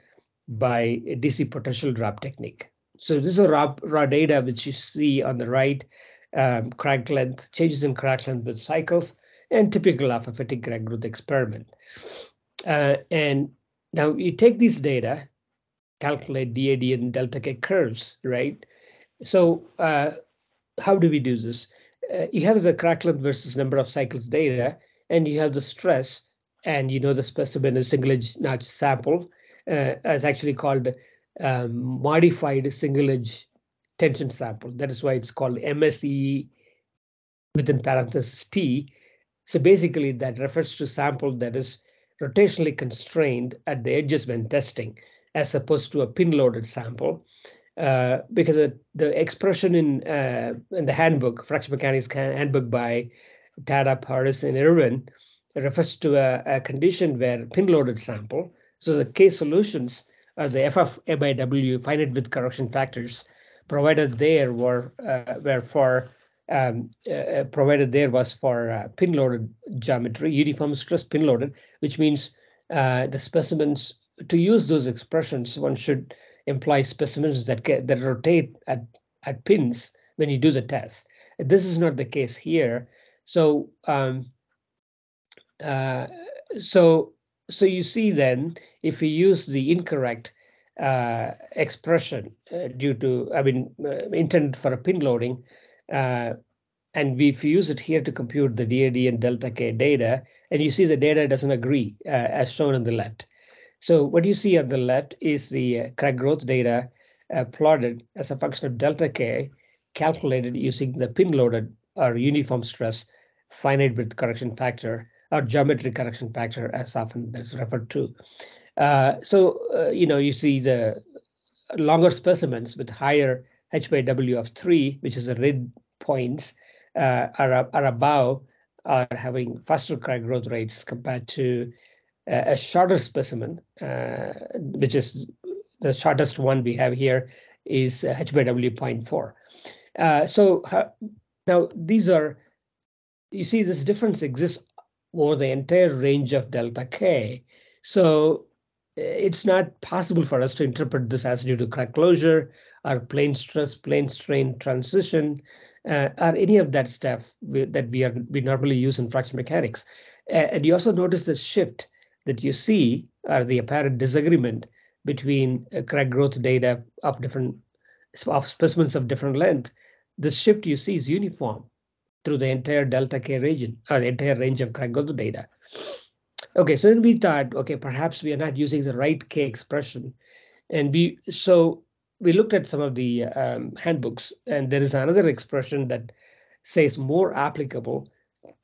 by DC potential drop technique. So this is raw, raw data which you see on the right, um, crack length, changes in crack length with cycles, and typical of a fatigue crack growth experiment. Uh, and now you take these data, calculate DAD and delta K curves, right? So uh, how do we do this? Uh, you have the crack length versus number of cycles data, and you have the stress, and you know the specimen is single edge notch sample, uh, actually called um, modified single edge tension sample. That is why it's called MSE within parenthesis T. So basically that refers to sample that is rotationally constrained at the edges when testing, as opposed to a pin-loaded sample. Uh, because the expression in uh, in the handbook, fracture mechanics handbook by Tada, Paris, and Irwin, refers to a, a condition where pin-loaded sample. So the K solutions are the FF A by W finite width correction factors provided there were uh, were for um, uh, provided there was for uh, pin loaded geometry, uniform stress pin loaded, which means uh, the specimens to use those expressions, one should imply specimens that get that rotate at, at pins when you do the test. This is not the case here. So um, uh, so so you see then if we use the incorrect uh, expression uh, due to I mean uh, intended for a pin loading, uh, and we, if we use it here to compute the DAD and delta K data, and you see the data doesn't agree uh, as shown on the left. So what you see on the left is the uh, crack growth data plotted as a function of delta K calculated using the pin loaded or uniform stress finite width correction factor or geometric correction factor as often that's referred to. Uh, so, uh, you know, you see the longer specimens with higher H by W of three, which is the red points, uh, are, are above are having faster crack growth rates compared to uh, a shorter specimen, uh, which is the shortest one we have here is H by W 0.4. Uh, so now these are, you see this difference exists over the entire range of delta K. So it's not possible for us to interpret this as due to crack closure or plane stress, plane strain transition, uh, or any of that stuff we, that we are we normally use in fracture mechanics. Uh, and you also notice the shift that you see or the apparent disagreement between uh, crack growth data of different of specimens of different length. The shift you see is uniform through the entire delta K region or the entire range of crack growth data. Okay, so then we thought, okay, perhaps we are not using the right K expression. And we so we looked at some of the um, handbooks, and there is another expression that says more applicable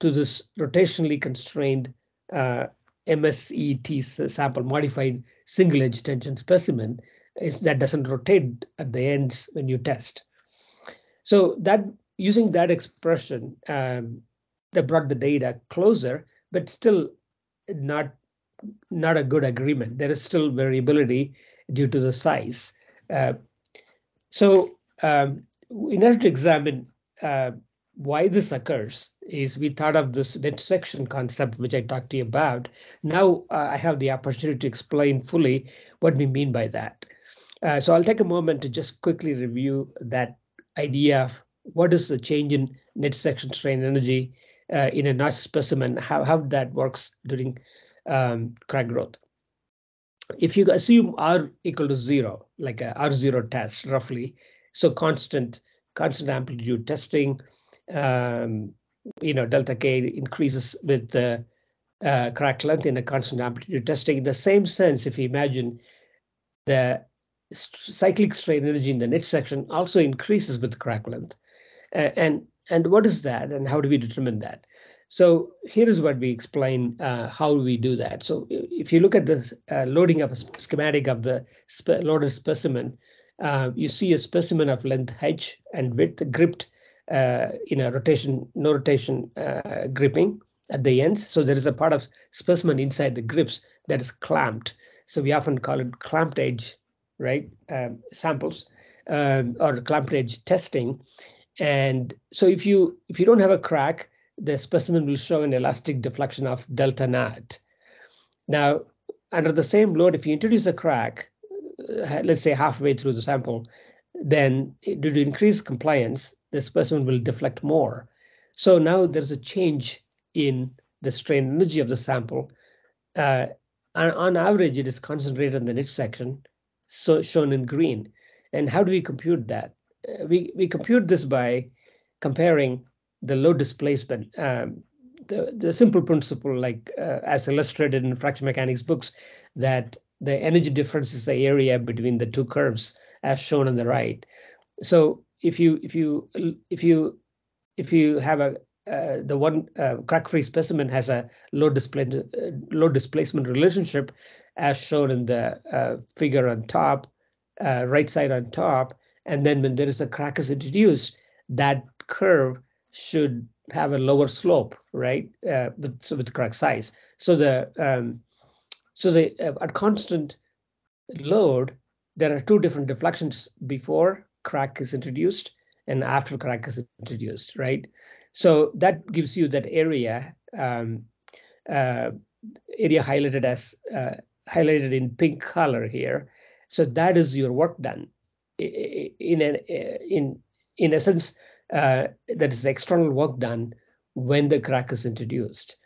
to this rotationally constrained uh, MSET sample modified single edge tension specimen is that doesn't rotate at the ends when you test. So that using that expression um, that brought the data closer, but still not not a good agreement. There is still variability due to the size. Uh, so um, in order to examine uh, why this occurs is we thought of this net section concept, which I talked to you about. Now uh, I have the opportunity to explain fully what we mean by that. Uh, so I'll take a moment to just quickly review that idea what is the change in net section strain energy uh, in a notch specimen, how, how that works during um, crack growth. If you assume R equal to zero, like a R0 test roughly, so constant constant amplitude testing, um, you know, delta K increases with the uh, crack length in a constant amplitude testing. In the same sense, if you imagine the cyclic strain energy in the net section also increases with crack length. And and what is that and how do we determine that? So here is what we explain uh, how we do that. So if you look at the uh, loading of a schematic of the loaded specimen, uh, you see a specimen of length h and width gripped uh, you know, rotation, no rotation uh, gripping at the ends. So there is a part of specimen inside the grips that is clamped. So we often call it clamped edge, right? Um, samples um, or clamped edge testing. And so if you if you don't have a crack, the specimen will show an elastic deflection of delta naught. Now, under the same load, if you introduce a crack, uh, let's say halfway through the sample, then due to increased compliance, the specimen will deflect more. So now there's a change in the strain energy of the sample. Uh, on average, it is concentrated in the niche section, so shown in green. And how do we compute that? Uh, we, we compute this by comparing the load displacement. Um, the, the simple principle, like uh, as illustrated in fracture mechanics books, that the energy difference is the area between the two curves as shown on the right. So if you if you if you if you have a uh, the one uh, crack-free specimen has a low displacement uh, low displacement relationship, as shown in the uh, figure on top, uh, right side on top, and then when there is a crack is introduced, that curve should have a lower slope, right? Uh, with, so with crack size. So the um, so the at constant load, there are two different deflections before crack is introduced and after crack is introduced, right? So that gives you that area um, uh, area highlighted as uh, highlighted in pink color here. So that is your work done. In an in in essence, uh, that is external work done when the crack is introduced.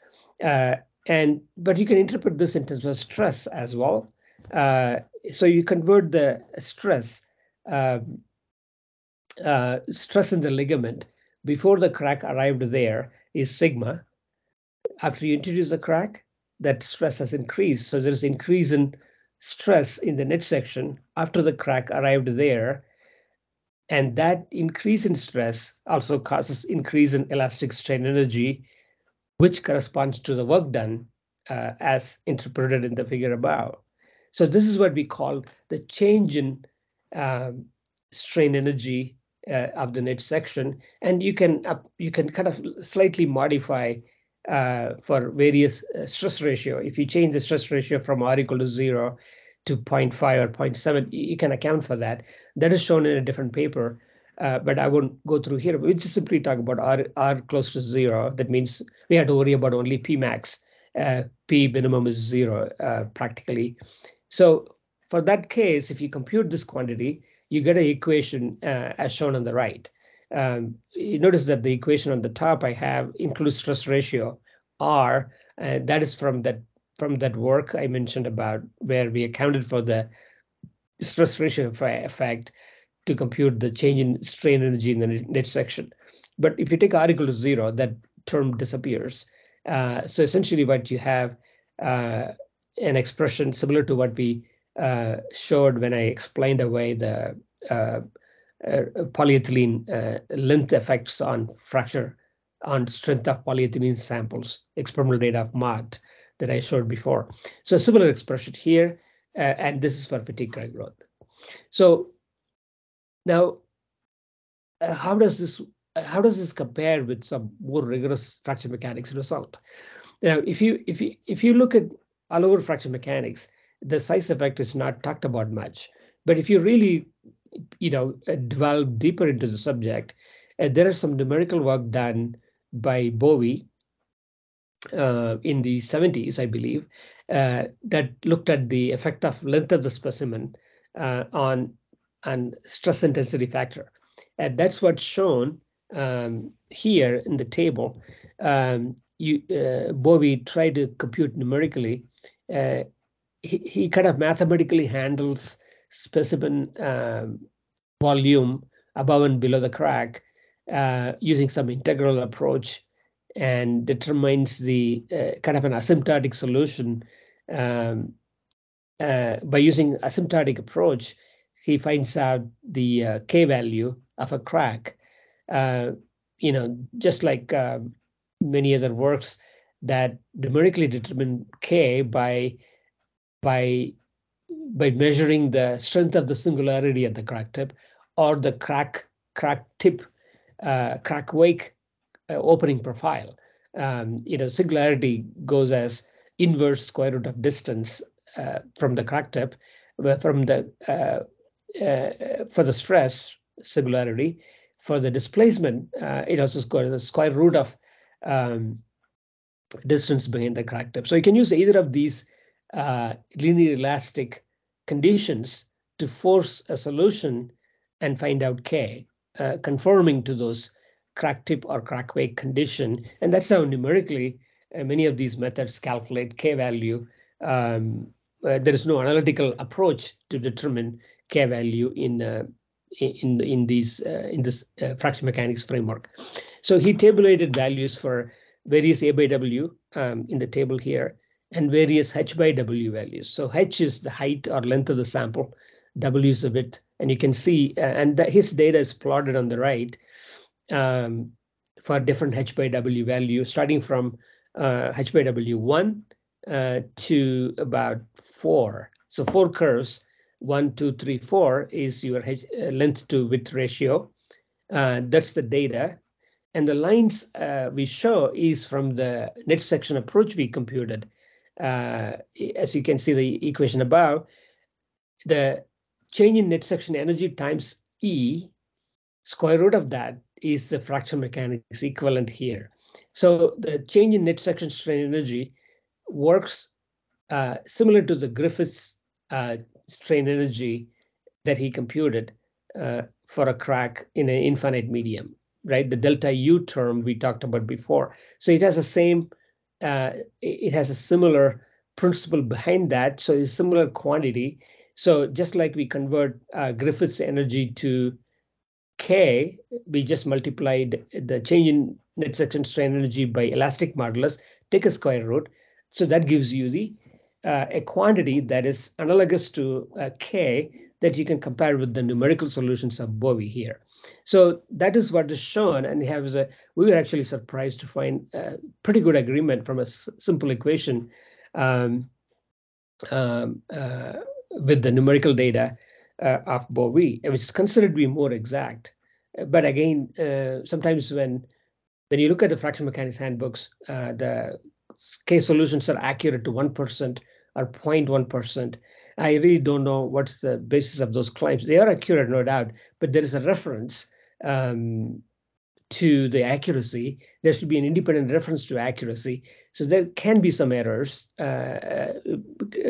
Uh, and but you can interpret this in terms of stress as well. Uh, so you convert the stress um, uh, stress in the ligament before the crack arrived there is sigma. After you introduce the crack, that stress has increased. So there's increase in stress in the niche section after the crack arrived there. And that increase in stress also causes increase in elastic strain energy, which corresponds to the work done uh, as interpreted in the figure above. So this is what we call the change in um, strain energy uh, of the niche section, and you can uh, you can kind of slightly modify uh, for various uh, stress ratio. If you change the stress ratio from R equal to zero to 0.5 or 0.7, you can account for that. That is shown in a different paper, uh, but I won't go through here. We just simply talk about R, R close to zero. That means we have to worry about only P max. Uh, P minimum is zero practically. So for that case, if you compute this quantity, you get an equation uh, as shown on the right. Um, you notice that the equation on the top I have includes stress ratio R, and that is from that from that work I mentioned about where we accounted for the stress ratio effect to compute the change in strain energy in the niche section. But if you take R equal to zero, that term disappears. Uh, so essentially what you have uh, an expression similar to what we uh, showed when I explained away the uh, uh, polyethylene uh, length effects on fracture on strength of polyethylene samples, experimental data of Mott that I showed before. So similar expression here, uh, and this is for crack growth. So now, uh, how does this how does this compare with some more rigorous fracture mechanics result? Now, if you if you if you look at all over fracture mechanics, the size effect is not talked about much. But if you really, you know, uh, delve deeper into the subject, uh, there is some numerical work done by Bowie uh, in the 70s, I believe, uh, that looked at the effect of length of the specimen uh, on, on stress intensity factor. And that's what's shown um, here in the table. Um, you, uh, Bowie tried to compute numerically uh, he, he kind of mathematically handles specimen um, volume above and below the crack uh, using some integral approach and determines the uh, kind of an asymptotic solution um, uh, by using asymptotic approach he finds out the uh, k value of a crack. Uh, you know just like um, many other works that numerically determine k by by by measuring the strength of the singularity at the crack tip or the crack crack tip uh, crack wake opening profile. Um, you know, singularity goes as inverse square root of distance uh, from the crack tip, from the uh, uh, for the stress singularity. For the displacement, uh, it also goes the square root of um, distance behind the crack tip. So you can use either of these linear elastic conditions to force a solution and find out K, uh, conforming to those crack tip or crack wake condition. And that's how numerically uh, many of these methods calculate K value. Um, uh, there is no analytical approach to determine K value in uh, in in these uh, in this uh, fracture mechanics framework. So he tabulated values for various A by W um, in the table here and various H by W values. So H is the height or length of the sample, W is the width, and you can see, uh, and his data is plotted on the right um, for different H by W value, starting from uh, H by W1 uh, to about four. So four curves, one, two, three, four is your H, uh, length to width ratio. Uh, that's the data. And the lines uh, we show is from the net section approach we computed uh, as you can see the equation above, the change in net section energy times E, square root of that is the fracture mechanics equivalent here. So the change in net section strain energy works uh, similar to the Griffith's uh, strain energy that he computed uh, for a crack in an infinite medium, right? The delta U term we talked about before. So it has the same uh, it has a similar principle behind that. So it's similar quantity. So just like we convert uh, Griffith's energy to K, we just multiplied the change in net section strain energy by elastic modulus, take a square root. So that gives you the uh, a quantity that is analogous to uh, K that you can compare with the numerical solutions of Bowie here. So that is what is shown, and we have a, we were actually surprised to find a pretty good agreement from a simple equation um, um, uh, with the numerical data of Bowie, which is considered to be more exact. But again, uh, sometimes when when you look at the fracture mechanics handbooks, uh, the K solutions are accurate to 1% or 0.1%. I really don't know what's the basis of those claims. They are accurate, no doubt, but there is a reference um, to the accuracy. There should be an independent reference to accuracy. So there can be some errors, uh,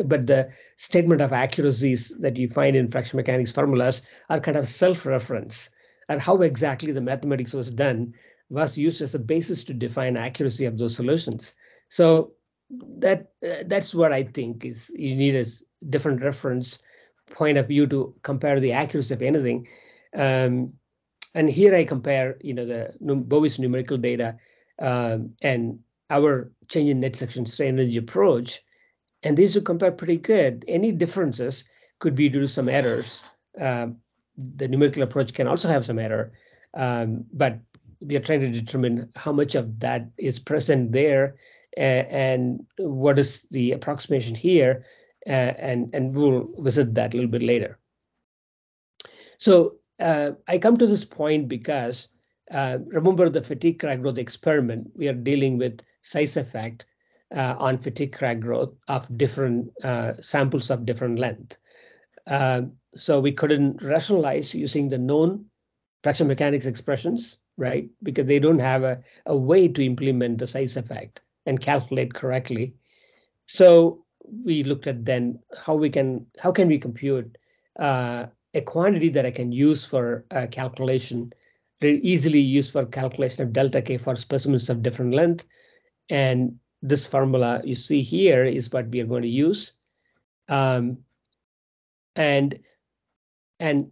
but the statement of accuracies that you find in fracture mechanics formulas are kind of self-reference. And how exactly the mathematics was done was used as a basis to define accuracy of those solutions. So that uh, that's what I think is you need a different reference point of view to compare the accuracy of anything. Um, and here I compare, you know, the Bowie's numerical data um, and our change in net section strain energy approach, and these will compare pretty good. Any differences could be due to some errors. Um, the numerical approach can also have some error, um, but we are trying to determine how much of that is present there and what is the approximation here, and, and we'll visit that a little bit later. So uh, I come to this point because uh, remember the fatigue crack growth experiment, we are dealing with size effect uh, on fatigue crack growth of different uh, samples of different length. Uh, so we couldn't rationalize using the known fracture mechanics expressions, right? Because they don't have a, a way to implement the size effect and calculate correctly. So we looked at then how we can how can we compute uh, a quantity that I can use for uh, calculation, very easily used for calculation of delta K for specimens of different length. And this formula you see here is what we are going to use. Um, and and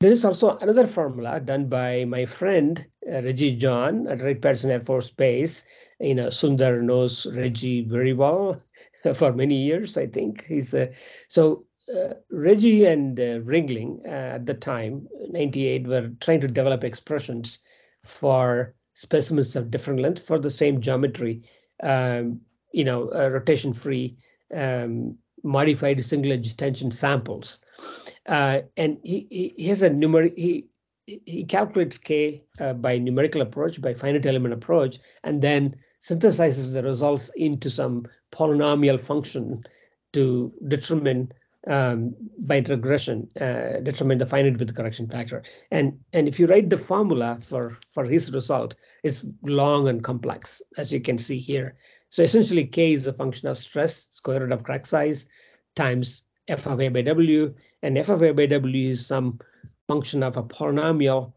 there is also another formula done by my friend uh, Reji John at Wright Patterson Air Force Base. You know, Sundar knows Reji very well for many years. I think he's a so uh, Reji and uh, Rigling uh, at the time, 98, were trying to develop expressions for specimens of different length for the same geometry, um, you know, uh, rotation-free um, modified single edge tension samples. Uh, and he, he, has a numeric, he he calculates k uh, by numerical approach, by finite element approach, and then synthesizes the results into some polynomial function to determine um, by regression, uh, determine the finite width correction factor. And, and if you write the formula for, for his result, it's long and complex, as you can see here. So essentially, K is a function of stress, square root of crack size, times f of a by w, and f of a by w is some function of a polynomial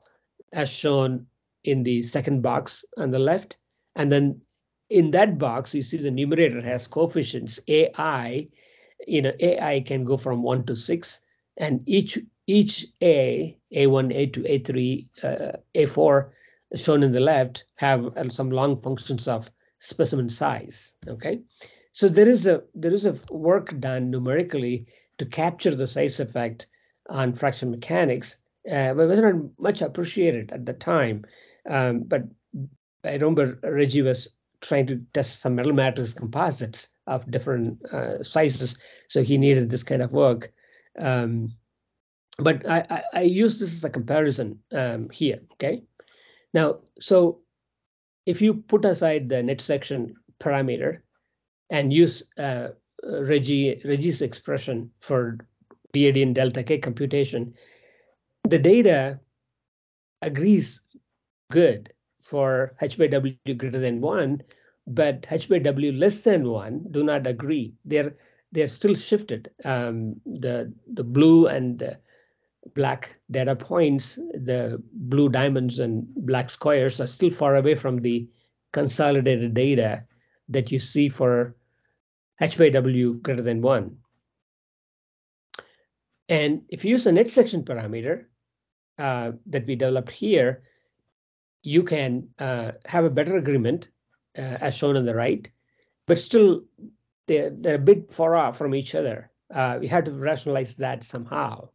as shown in the second box on the left. And then in that box, you see the numerator has coefficients ai you know, AI can go from one to six, and each each A, A1, A2, A3, uh, A4, shown in the left, have uh, some long functions of specimen size. Okay, so there is a there is a work done numerically to capture the size effect on fracture mechanics, uh, but was not much appreciated at the time. Um, but I remember Reji was trying to test some metal matrix composites of different uh, sizes. So he needed this kind of work. Um, but I, I, I, use this as a comparison um, here, okay? Now, so if you put aside the net section parameter and use uh, Reji, Reji's expression for DAD and delta K computation, the data agrees good for h by w greater than 1, but h by w less than 1 do not agree. They're they're still shifted. Um, the the blue and the black data points, the blue diamonds and black squares are still far away from the consolidated data that you see for h by w greater than 1. And if you use a net section parameter uh, that we developed here, you can uh, have a better agreement uh, as shown on the right, but still they're, they're a bit far off from each other. Uh, we have to rationalize that somehow.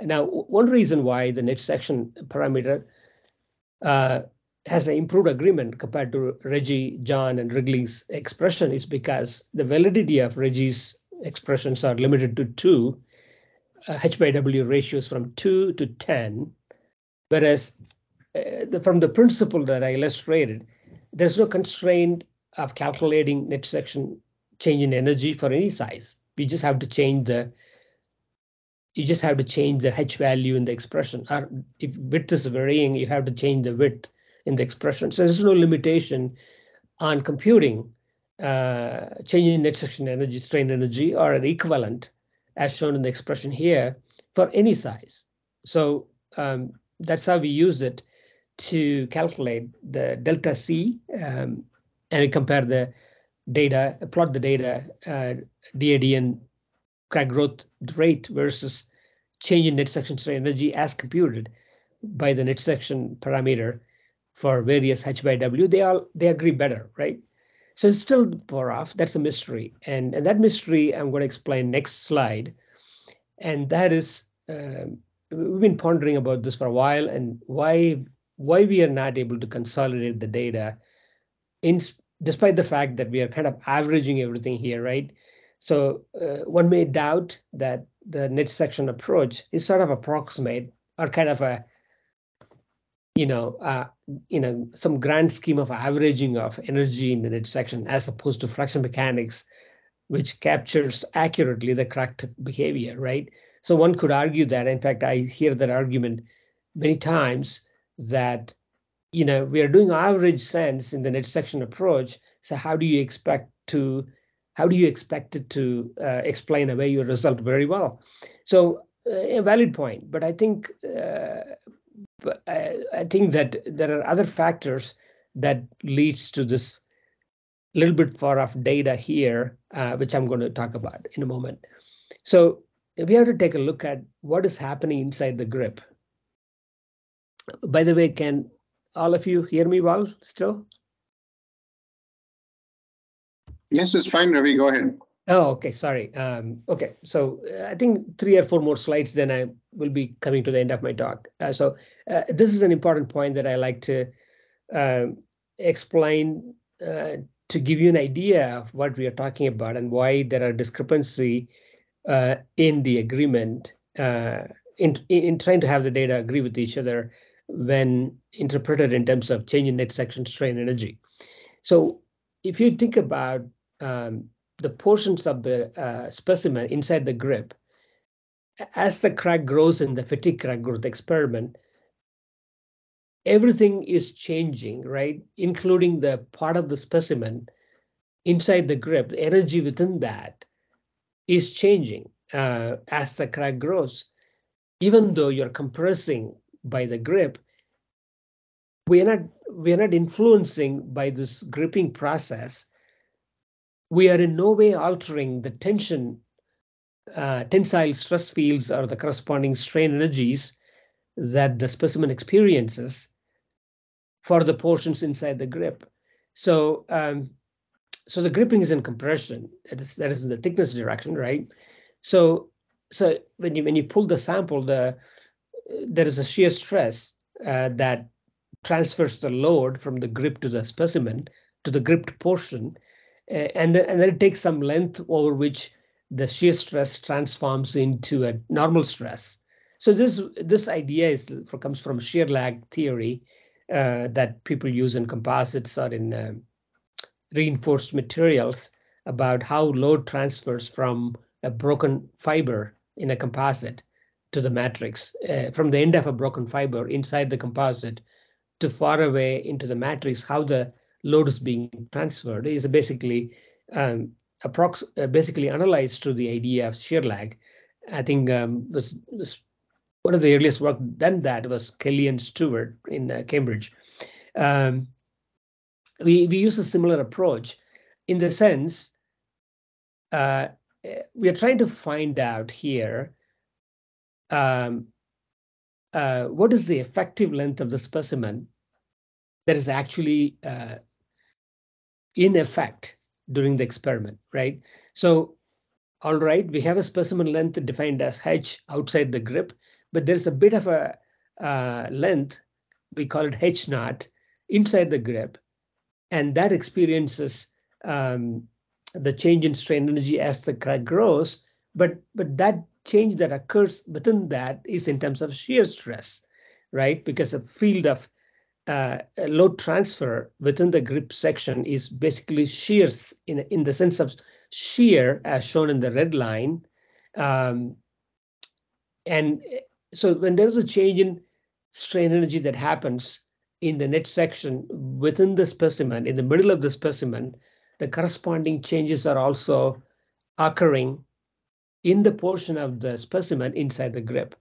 Now, one reason why the net section parameter uh, has an improved agreement compared to Reji, John, and Rigling's expression is because the validity of Reji's expressions are limited to two, uh, H by W ratios from two to 10, whereas the, from the principle that I illustrated, there's no constraint of calculating net section change in energy for any size. We just have to change the you just have to change the h value in the expression. Or if width is varying, you have to change the width in the expression. So there's no limitation on computing uh, changing net section energy, strain energy, or an equivalent as shown in the expression here for any size. So um, that's how we use it to calculate the delta C um, and compare the data, plot the data, uh, DAD and crack growth rate versus change in net section strain energy as computed by the net section parameter for various H by W, they all they agree better, right? So it's still far off. That's a mystery, and and that mystery I'm going to explain next slide, and that is uh, we've been pondering about this for a while and why why we are not able to consolidate the data in despite the fact that we are kind of averaging everything here, right? So uh, one may doubt that the net section approach is sort of approximate or kind of a, you know, uh, you know, some grand scheme of averaging of energy in the net section as opposed to fracture mechanics, which captures accurately the correct behavior, right? So one could argue that, in fact, I hear that argument many times that you know we are doing average sense in the net section approach. So how do you expect to how do you expect it to uh, explain away your result very well? So uh, a valid point but i think uh, I, I think that there are other factors that leads to this little bit far off data here uh, which i'm going to talk about in a moment. So we have to take a look at what is happening inside the grip by the way, can all of you hear me well still? Yes, it's fine, Ravi. Go ahead. Oh, okay. Sorry. Um, okay, so uh, I think three or four more slides, then I will be coming to the end of my talk. Uh, so uh, this is an important point that I like to um, explain uh, to give you an idea of what we are talking about and why there are discrepancy uh, in the agreement uh, in, in trying to have the data agree with each other when interpreted in terms of change in net section strain energy. So if you think about um, the portions of the uh, specimen inside the grip, as the crack grows in the fatigue crack growth experiment, everything is changing, right? Including the part of the specimen inside the grip, the energy within that is changing uh, as the crack grows. Even though you're compressing by the grip, we are not we are not influencing by this gripping process. We are in no way altering the tension, uh, tensile stress fields or the corresponding strain energies that the specimen experiences for the portions inside the grip. So um, so the gripping is in compression. That is that is in the thickness direction, right? So so when you when you pull the sample, the there is a shear stress uh, that transfers the load from the grip to the specimen to the gripped portion, uh, and and then it takes some length over which the shear stress transforms into a normal stress. So this this idea is for, comes from shear lag theory uh, that people use in composites or in uh, reinforced materials about how load transfers from a broken fiber in a composite to the matrix, uh, from the end of a broken fiber inside the composite to far away into the matrix, how the load is being transferred is basically um, approx uh, basically analyzed through the idea of shear lag. I think um, was, was one of the earliest work done that was Kelly and Stewart in uh, Cambridge. Um, we, we use a similar approach in the sense uh, we are trying to find out here um, uh, what is the effective length of the specimen that is actually uh, in effect during the experiment, right? So, all right, we have a specimen length defined as h outside the grip, but there's a bit of a uh, length, we call it h naught, inside the grip, and that experiences um, the change in strain energy as the crack grows, but but that change that occurs within that is in terms of shear stress, right? Because a field of uh, load transfer within the grip section is basically shears in, in the sense of shear as shown in the red line. Um, and so when there's a change in strain energy that happens in the net section within the specimen, in the middle of the specimen, the corresponding changes are also occurring in the portion of the specimen inside the grip.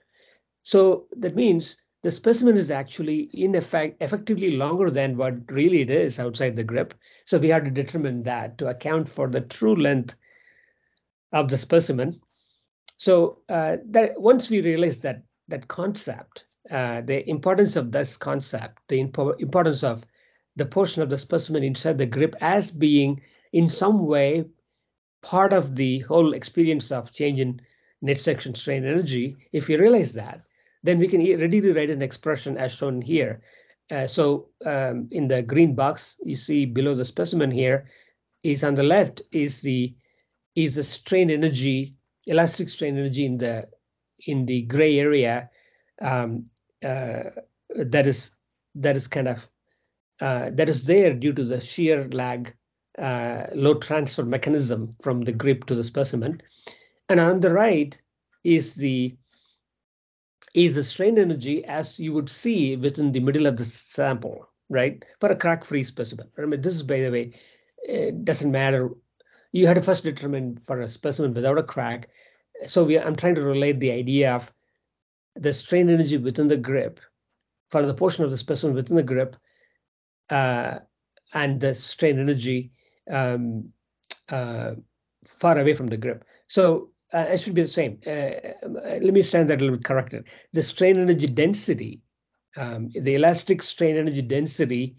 So that means the specimen is actually in effect effectively longer than what really it is outside the grip. So we have to determine that to account for the true length of the specimen. So uh, that once we realize that that concept, uh, the importance of this concept, the impo importance of the portion of the specimen inside the grip as being in some way part of the whole experience of change in net section strain energy, if you realize that, then we can ready to write an expression as shown here. Uh, so um, in the green box, you see below the specimen here is on the left is the is the strain energy, elastic strain energy in the in the gray area um, uh, that is that is kind of uh, that is there due to the shear lag uh, load transfer mechanism from the grip to the specimen. And on the right is the is the strain energy as you would see within the middle of the sample, right? For a crack-free specimen. Remember, this is by the way, it doesn't matter. You had to first determine for a specimen without a crack. So we, I'm trying to relate the idea of the strain energy within the grip for the portion of the specimen within the grip uh, and the strain energy um, uh, far away from the grip. So uh, it should be the same. Uh, let me stand that a little bit corrected. The strain energy density, um, the elastic strain energy density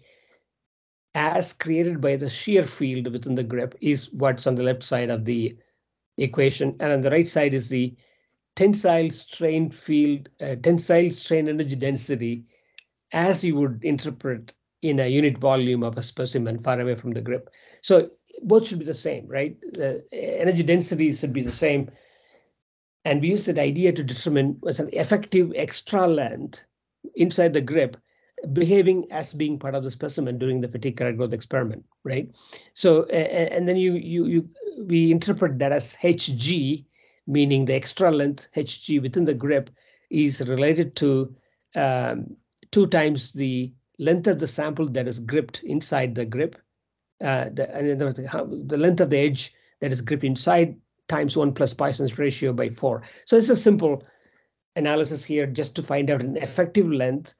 as created by the shear field within the grip is what's on the left side of the equation. And on the right side is the tensile strain field, uh, tensile strain energy density as you would interpret in a unit volume of a specimen far away from the grip. So both should be the same, right? The energy densities should be the same. And we use that idea to determine what's an effective extra length inside the grip behaving as being part of the specimen during the fatigue growth experiment, right? So, and then you you you we interpret that as Hg, meaning the extra length Hg within the grip is related to um, two times the length of the sample that is gripped inside the grip. Uh, the, and the, length of the edge that is gripped inside times 1 plus Poisson's ratio by 4. So it's a simple analysis here just to find out an effective length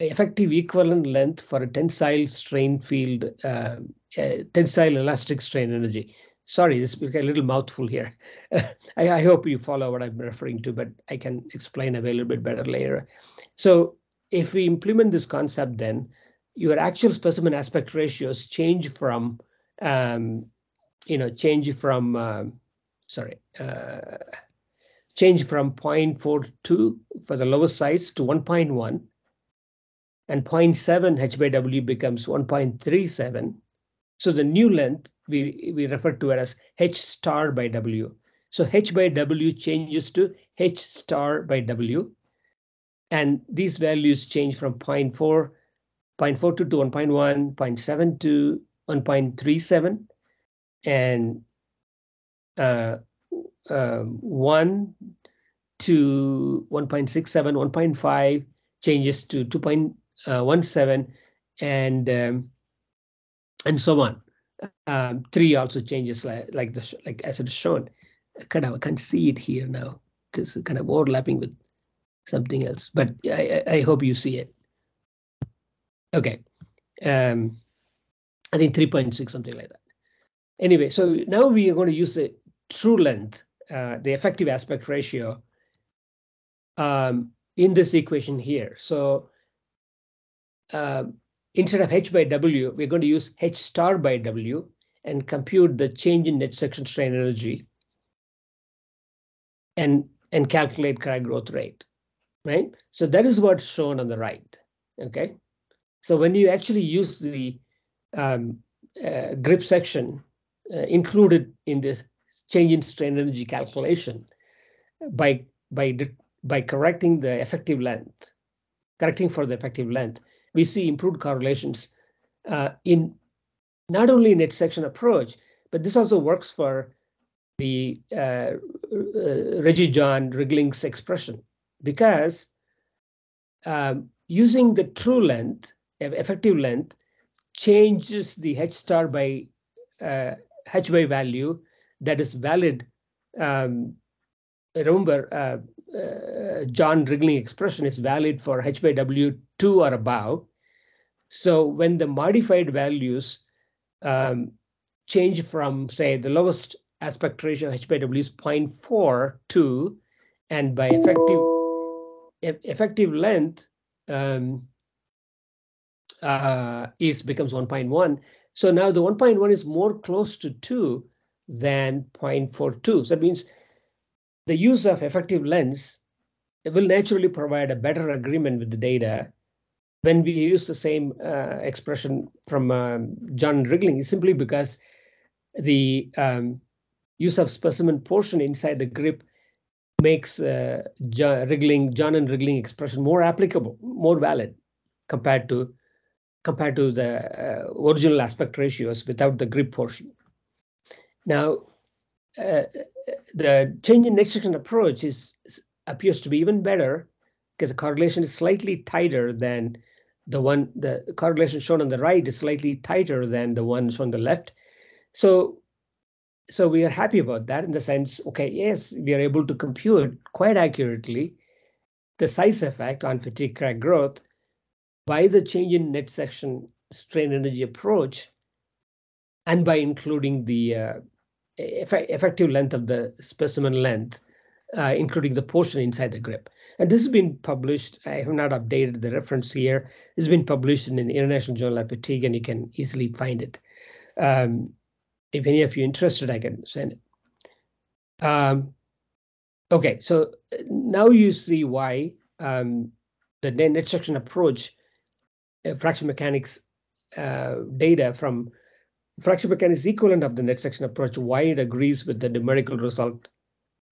effective equivalent length for a tensile strain field, uh, uh, tensile elastic strain energy. Sorry, this became a little mouthful here. I, I, hope you follow what I'm referring to, but I can explain a little bit better later. So if we implement this concept, then your actual specimen aspect ratios change from, um, you know, change from, um, sorry, uh, change from 0.42 for the lowest size to 1.1 and 0.7 h by w becomes 1.37. So the new length we, we refer to it as h star by w. So h by w changes to h star by w. And these values change from 0.4, 0.42 to 1.1, 0.7 to 1.37, and uh, uh, 1 to 1.67, 1.5 changes to 2.17, uh, and um, and so on. Um, three also changes like like the like as it is shown. Kind of I can't see it here now because it's kind of overlapping with something else. But I, I hope you see it. Okay, um, I think 3.6 something like that. Anyway, so now we are going to use the true length, uh, the effective aspect ratio, um, in this equation here. So uh, instead of h by w, we're going to use h star by w and compute the change in net section strain energy and, and calculate crack growth rate, right? So that is what's shown on the right, okay? So when you actually use the um, uh, grip section uh, included in this change in strain energy calculation by, by, by correcting the effective length, correcting for the effective length, we see improved correlations uh, in not only net section approach, but this also works for the uh, uh, Reji John Rigling's expression because um, using the true length, effective length, changes the h star by uh, h by value that is valid. Um, remember, uh, uh, John Rigling expression is valid for h by w 2 or above. So when the modified values um, change from, say, the lowest aspect ratio h by w is 0.42, and by effective effective length um, uh, is becomes 1.1. So now the 1.1 is more close to 2 than 0.42. So that means the use of effective lengths will naturally provide a better agreement with the data when we use the same uh, expression from um, John Rigling simply because the um, use of specimen portion inside the grip makes uh, John, John and Rigling expression more applicable, more valid compared to compared to the uh, original aspect ratios without the grip portion. Now, uh, the change in net section approach is appears to be even better because the correlation is slightly tighter than the one, the correlation shown on the right is slightly tighter than the ones on the left. So, so we are happy about that in the sense, okay, yes, we are able to compute quite accurately the size effect on fatigue crack growth by the change in net section strain energy approach and by including the uh, eff effective length of the specimen length, uh, including the portion inside the grip. And this has been published. I have not updated the reference here. It's been published in an International Journal of Fatigue, and you can easily find it. Um, if any of you interested, I can send it. Um, okay, so now you see why um, the net section approach, uh, fracture mechanics uh, data from fracture mechanics equivalent of the net section approach, why it agrees with the numerical result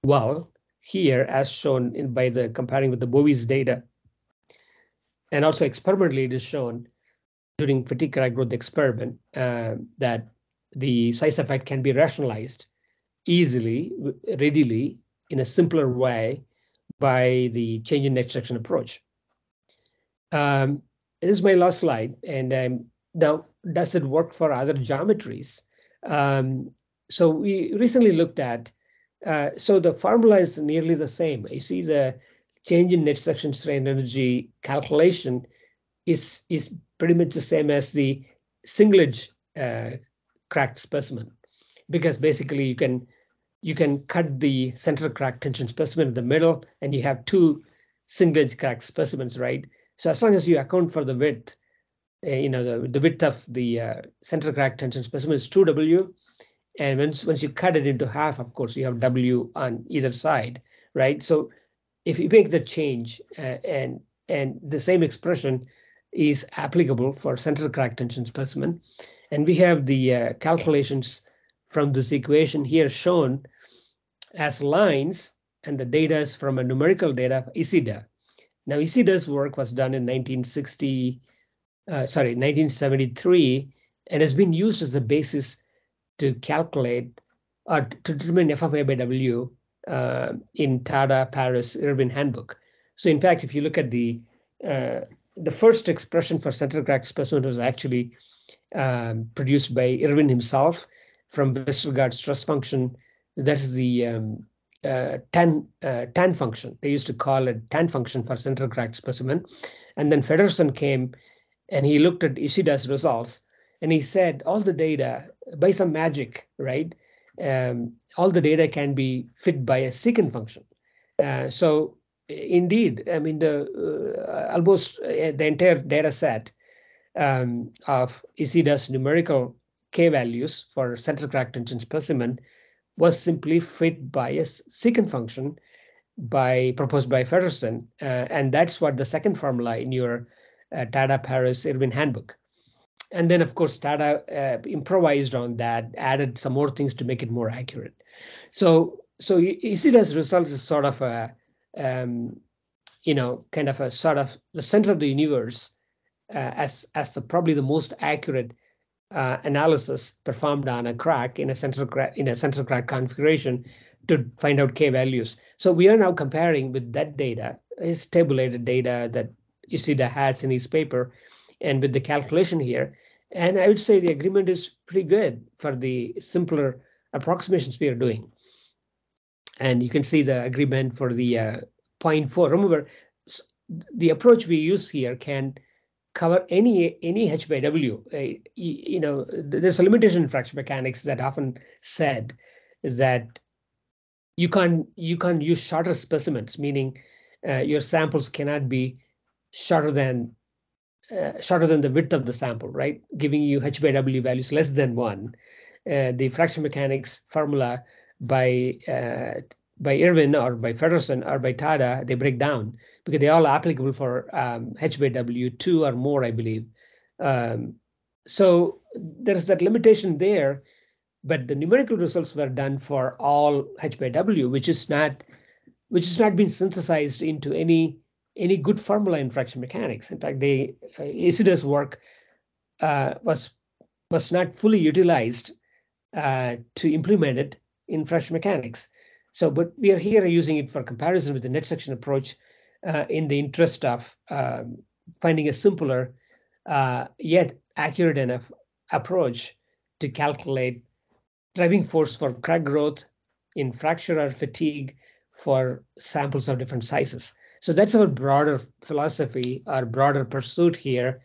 well here as shown in by the comparing with the Bowie's data. And also experimentally it is shown during fatigue growth experiment uh, that the size effect can be rationalized easily, readily, in a simpler way by the change in net section approach. Um, this is my last slide, and um, now does it work for other geometries? Um, so we recently looked at, uh, so the formula is nearly the same. You see the change in net section strain energy calculation is, is pretty much the same as the single edge uh, cracked specimen, because basically you can you can cut the central crack tension specimen in the middle and you have two single edge crack specimens, right? So as long as you account for the width, uh, you know, the, the width of the uh, center crack tension specimen is 2W. And once, once you cut it into half, of course, you have W on either side, right? So if you make the change uh, and and the same expression is applicable for central crack tension specimen. And we have the uh, calculations from this equation here shown as lines and the data is from a numerical data ISIDA. Now ISIDA's work was done in 1960, uh, sorry, 1973, and has been used as a basis to calculate or to determine f of a by w uh, in Tada, Paris, Irwin handbook. So in fact, if you look at the uh, the first expression for center crack specimen was actually um, produced by Irwin himself from Westergaard stress function. That is the um, uh, tan uh, tan function. They used to call it tan function for center cracked specimen. And then Feddersen came and he looked at Ishida's results and he said all the data by some magic, right? Um, all the data can be fit by a secant function. Uh, so indeed, I mean the uh, almost uh, the entire data set um, of Ishida's numerical k values for central crack tension specimen was simply fit by a secant function by proposed by Feddersen, uh, and that's what the second formula in your uh, Tada Paris Irwin handbook. And then, of course, Tada uh, improvised on that, added some more things to make it more accurate. So, so Isida's results is sort of a, um, you know, kind of a sort of the center of the universe as as the probably the most accurate uh, analysis performed on a crack in a central crack in a central crack configuration to find out k values. So we are now comparing with that data, his tabulated data that Isida has in his paper, and with the calculation here. And I would say the agreement is pretty good for the simpler approximations we are doing. And you can see the agreement for the uh, 0.4. Remember, the approach we use here can cover any any h by w. Uh, you know, there's a limitation in fracture mechanics that often said is that you can't you can't use shorter specimens, meaning uh, your samples cannot be shorter than uh, shorter than the width of the sample, right? Giving you h by w values less than one. Uh, the fracture mechanics formula by uh, by Irwin or by Feddersen or by Tada, they break down because they're all applicable for um, H by W2 or more, I believe. Um, so there's that limitation there, but the numerical results were done for all HBW, which is not which has not been synthesized into any any good formula in fracture mechanics. In fact, they uh, work uh, was was not fully utilized uh, to implement it in fracture mechanics. So, but we are here using it for comparison with the net section approach uh, in the interest of um, finding a simpler uh, yet accurate enough approach to calculate driving force for crack growth in fracture or fatigue for samples of different sizes. So that's our broader philosophy, our broader pursuit here.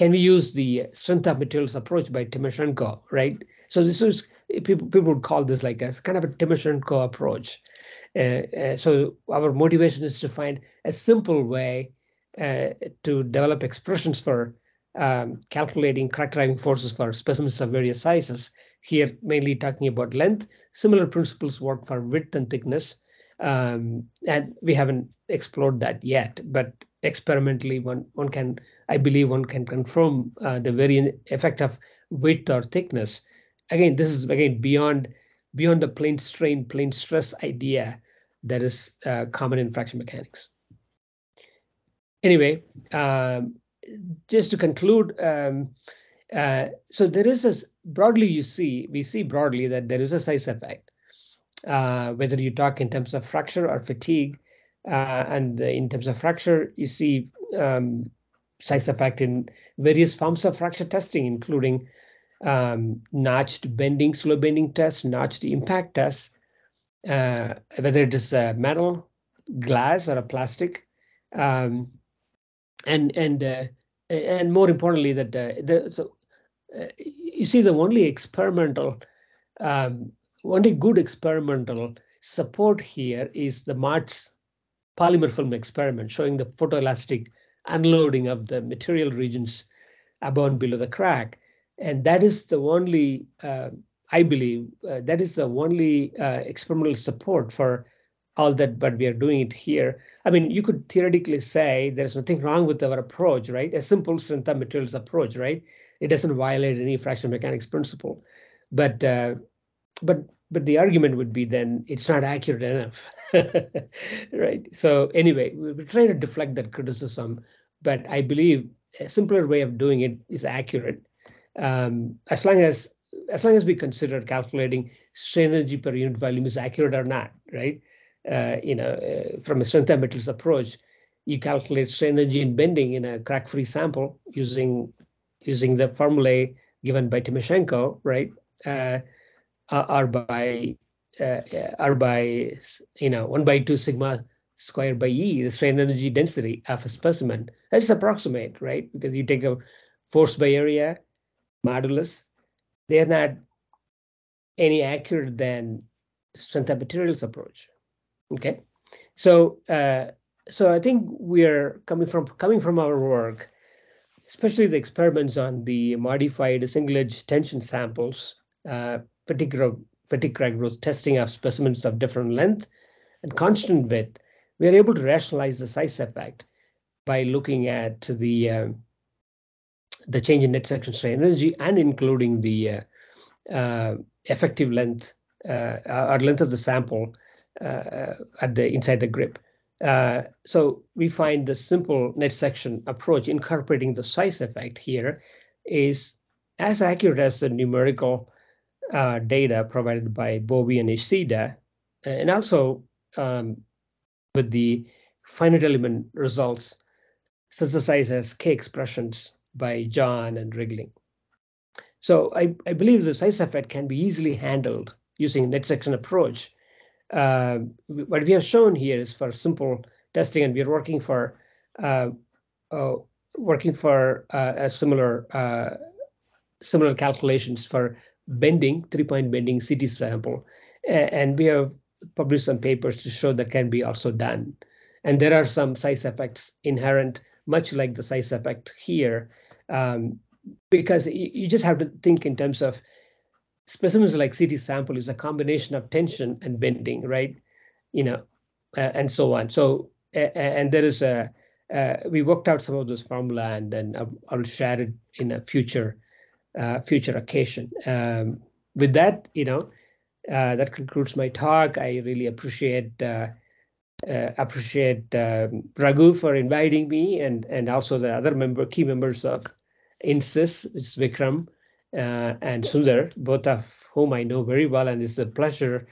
Can we use the strength of materials approach by Timoshenko, right? So this is people people would call this like a kind of a Timoshenko approach. Uh, uh, so our motivation is to find a simple way uh, to develop expressions for um, calculating crack driving forces for specimens of various sizes. Here, mainly talking about length. Similar principles work for width and thickness, um, and we haven't explored that yet. But experimentally, one one can, I believe, one can confirm uh, the very effect of width or thickness again, this is again beyond beyond the plane strain, plane stress idea that is uh, common in fracture mechanics. Anyway, um, just to conclude, um, uh, so there is a broadly you see we see broadly that there is a size effect, uh, whether you talk in terms of fracture or fatigue, uh, and in terms of fracture you see um, size effect in various forms of fracture testing, including um, notched bending, slow bending tests, notched impact tests, uh, whether it is metal, glass, or a plastic, um, and and uh, and more importantly that uh, the, so uh, you see the only experimental, um, only good experimental support here is the Mott's polymer film experiment showing the photoelastic unloading of the material regions above and below the crack. And that is the only, uh, I believe, uh, that is the only uh, experimental support for all that, but we are doing it here. I mean, you could theoretically say there's nothing wrong with our approach, right? A simple strength of materials approach, right? It doesn't violate any fracture mechanics principle. But uh, but but the argument would be then it's not accurate enough, right? So anyway, we're trying to deflect that criticism, but I believe a simpler way of doing it is accurate. Um, as long as as long as we consider calculating strain energy per unit volume is accurate or not, right? Uh, you know, uh, from a strength of metals approach, you calculate strain energy in bending in a crack-free sample using using the formulae given by Timoshenko, right? Uh, are by uh, are by you know one by two sigma squared by e the strain energy density of a specimen. That's approximate, right? Because you take a force by area modulus, they're not any accurate than strength of materials approach. Okay, so uh, so I think we're coming from coming from our work, especially the experiments on the modified single edge tension samples. Uh, particular particular growth testing of specimens of different length and constant width, we are able to rationalize the size effect by looking at the uh, the change in net section strain energy and including the uh, uh, effective length uh, or length of the sample uh, at the inside the grip. Uh, so we find the simple net section approach incorporating the size effect here is as accurate as the numerical uh, data provided by Bowie and Ishida, and also um, with the finite element results synthesized as K expressions by John and Rigling. So I, I believe the size effect can be easily handled using net section approach. Uh, what we have shown here is for simple testing, and we are working for uh, uh, working for uh, a similar uh, similar calculations for bending, three-point bending CT sample. And we have published some papers to show that can be also done. And there are some size effects inherent, much like the size effect here, um, because you just have to think in terms of specimens like CT sample is a combination of tension and bending, right? You know, uh, and so on. So, uh, and there is a, uh, we worked out some of those formula and then I'll, I'll share it in a future uh, future occasion. Um, with that, you know, uh, that concludes my talk. I really appreciate uh, uh appreciate um, Raghu for inviting me, and and also the other member key members of InSIS, which is Vikram uh, and Sundar, both of whom I know very well, and it's a pleasure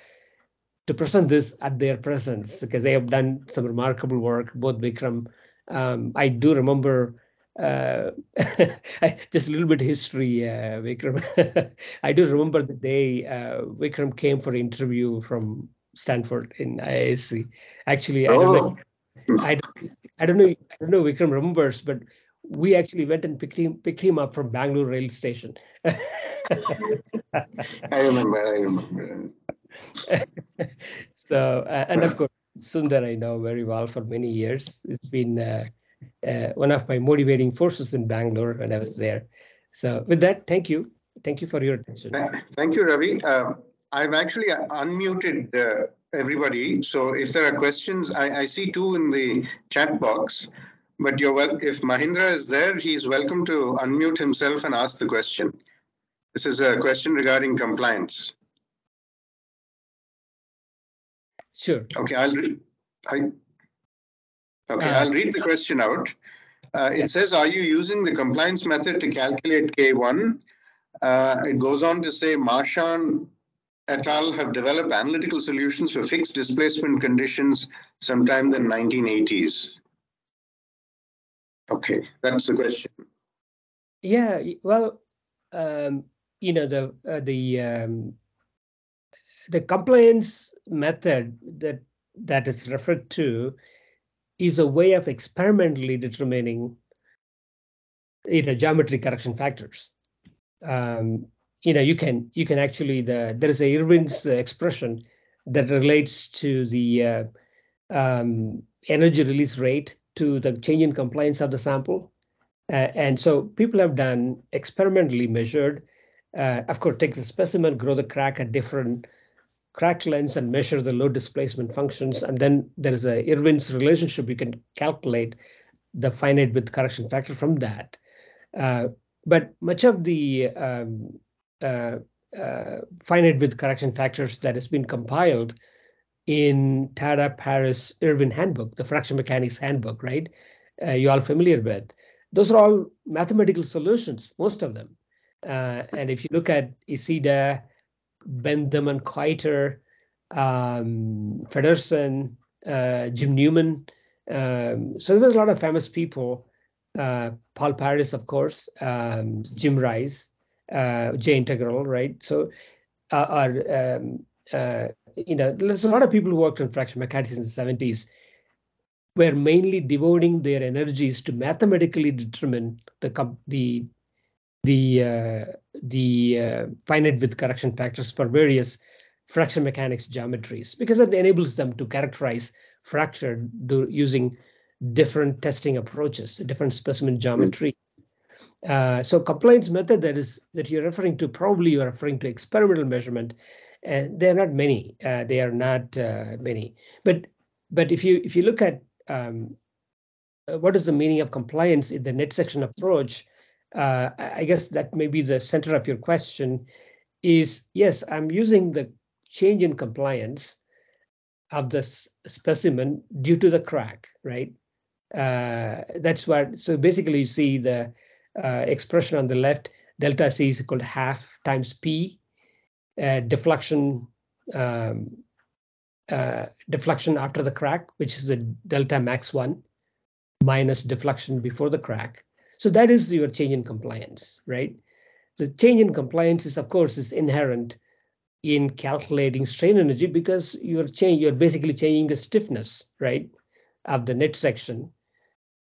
to present this at their presence because they have done some remarkable work. Both Vikram, um, I do remember uh, just a little bit of history, uh, Vikram. I do remember the day uh, Vikram came for interview from Stanford in IISc. Actually, I don't know. Oh. I, I don't know. I don't know. Vikram remembers, but we actually went and picked him picked him up from Bangalore rail station. I remember. I remember. so, uh, and of course, Sundar I know very well for many years. It's been uh, one of my motivating forces in Bangalore when I was there. So with that, thank you. Thank you for your attention. Thank you, Ravi. Uh, I've actually unmuted uh, everybody. So if there are questions, I, I, see two in the chat box. But you're well. If Mahindra is there, he's welcome to unmute himself and ask the question. This is a question regarding compliance. Sure. Okay, I'll read. I, okay, Uh, I'll read the question out. Uh, it says, are you using the compliance method to calculate K1? Uh, it goes on to say Marshan et al. have developed analytical solutions for fixed displacement conditions sometime in the 1980s. Okay, that's the question. Yeah, well, um, you know, the uh, the um, the compliance method that that is referred to is a way of experimentally determining you know geometry correction factors. Um, you know, you can you can actually the there is a Irwin's expression that relates to the uh, um, energy release rate to the change in compliance of the sample. Uh, and so people have done experimentally measured, uh, of course, take the specimen, grow the crack at different crack lengths and measure the load displacement functions. And then there is a Irwin's relationship. You can calculate the finite width correction factor from that. Uh, but much of the um, uh, uh, finite width correction factors that has been compiled in Tada Paris Irwin handbook, the fracture mechanics handbook, right? Uh, you all familiar with. Those are all mathematical solutions, most of them. Uh, and if you look at Isida, Benthem and Koiter, um, Feddersen, uh, Jim Newman, um, so there was a lot of famous people. Uh, Paul Paris, of course, um, Jim Rice, uh, J Integral, right? So, uh, are um, uh, you know, there's a lot of people who worked on fracture mechanics in the 70s were mainly devoting their energies to mathematically determine the the the uh, the uh, finite width correction factors for various fracture mechanics geometries because it enables them to characterize fracture do, using different testing approaches, different specimen geometry. Uh, so compliance method that is that you're referring to probably you're referring to experimental measurement, and they're not many. Uh, they are not uh, many. But but if you if you look at um, uh, what is the meaning of compliance in the net section approach, uh, I guess that may be the center of your question. Is yes, I'm using the change in compliance of the specimen due to the crack, right? Uh, that's what. So basically, you see the uh, expression on the left, delta C is equal to half times P, uh, deflection um, uh, deflection after the crack, which is the delta max one, minus deflection before the crack. So that is your change in compliance, right? The change in compliance is, of course, is inherent in calculating strain energy because you're change you're basically changing the stiffness, right, of the net section.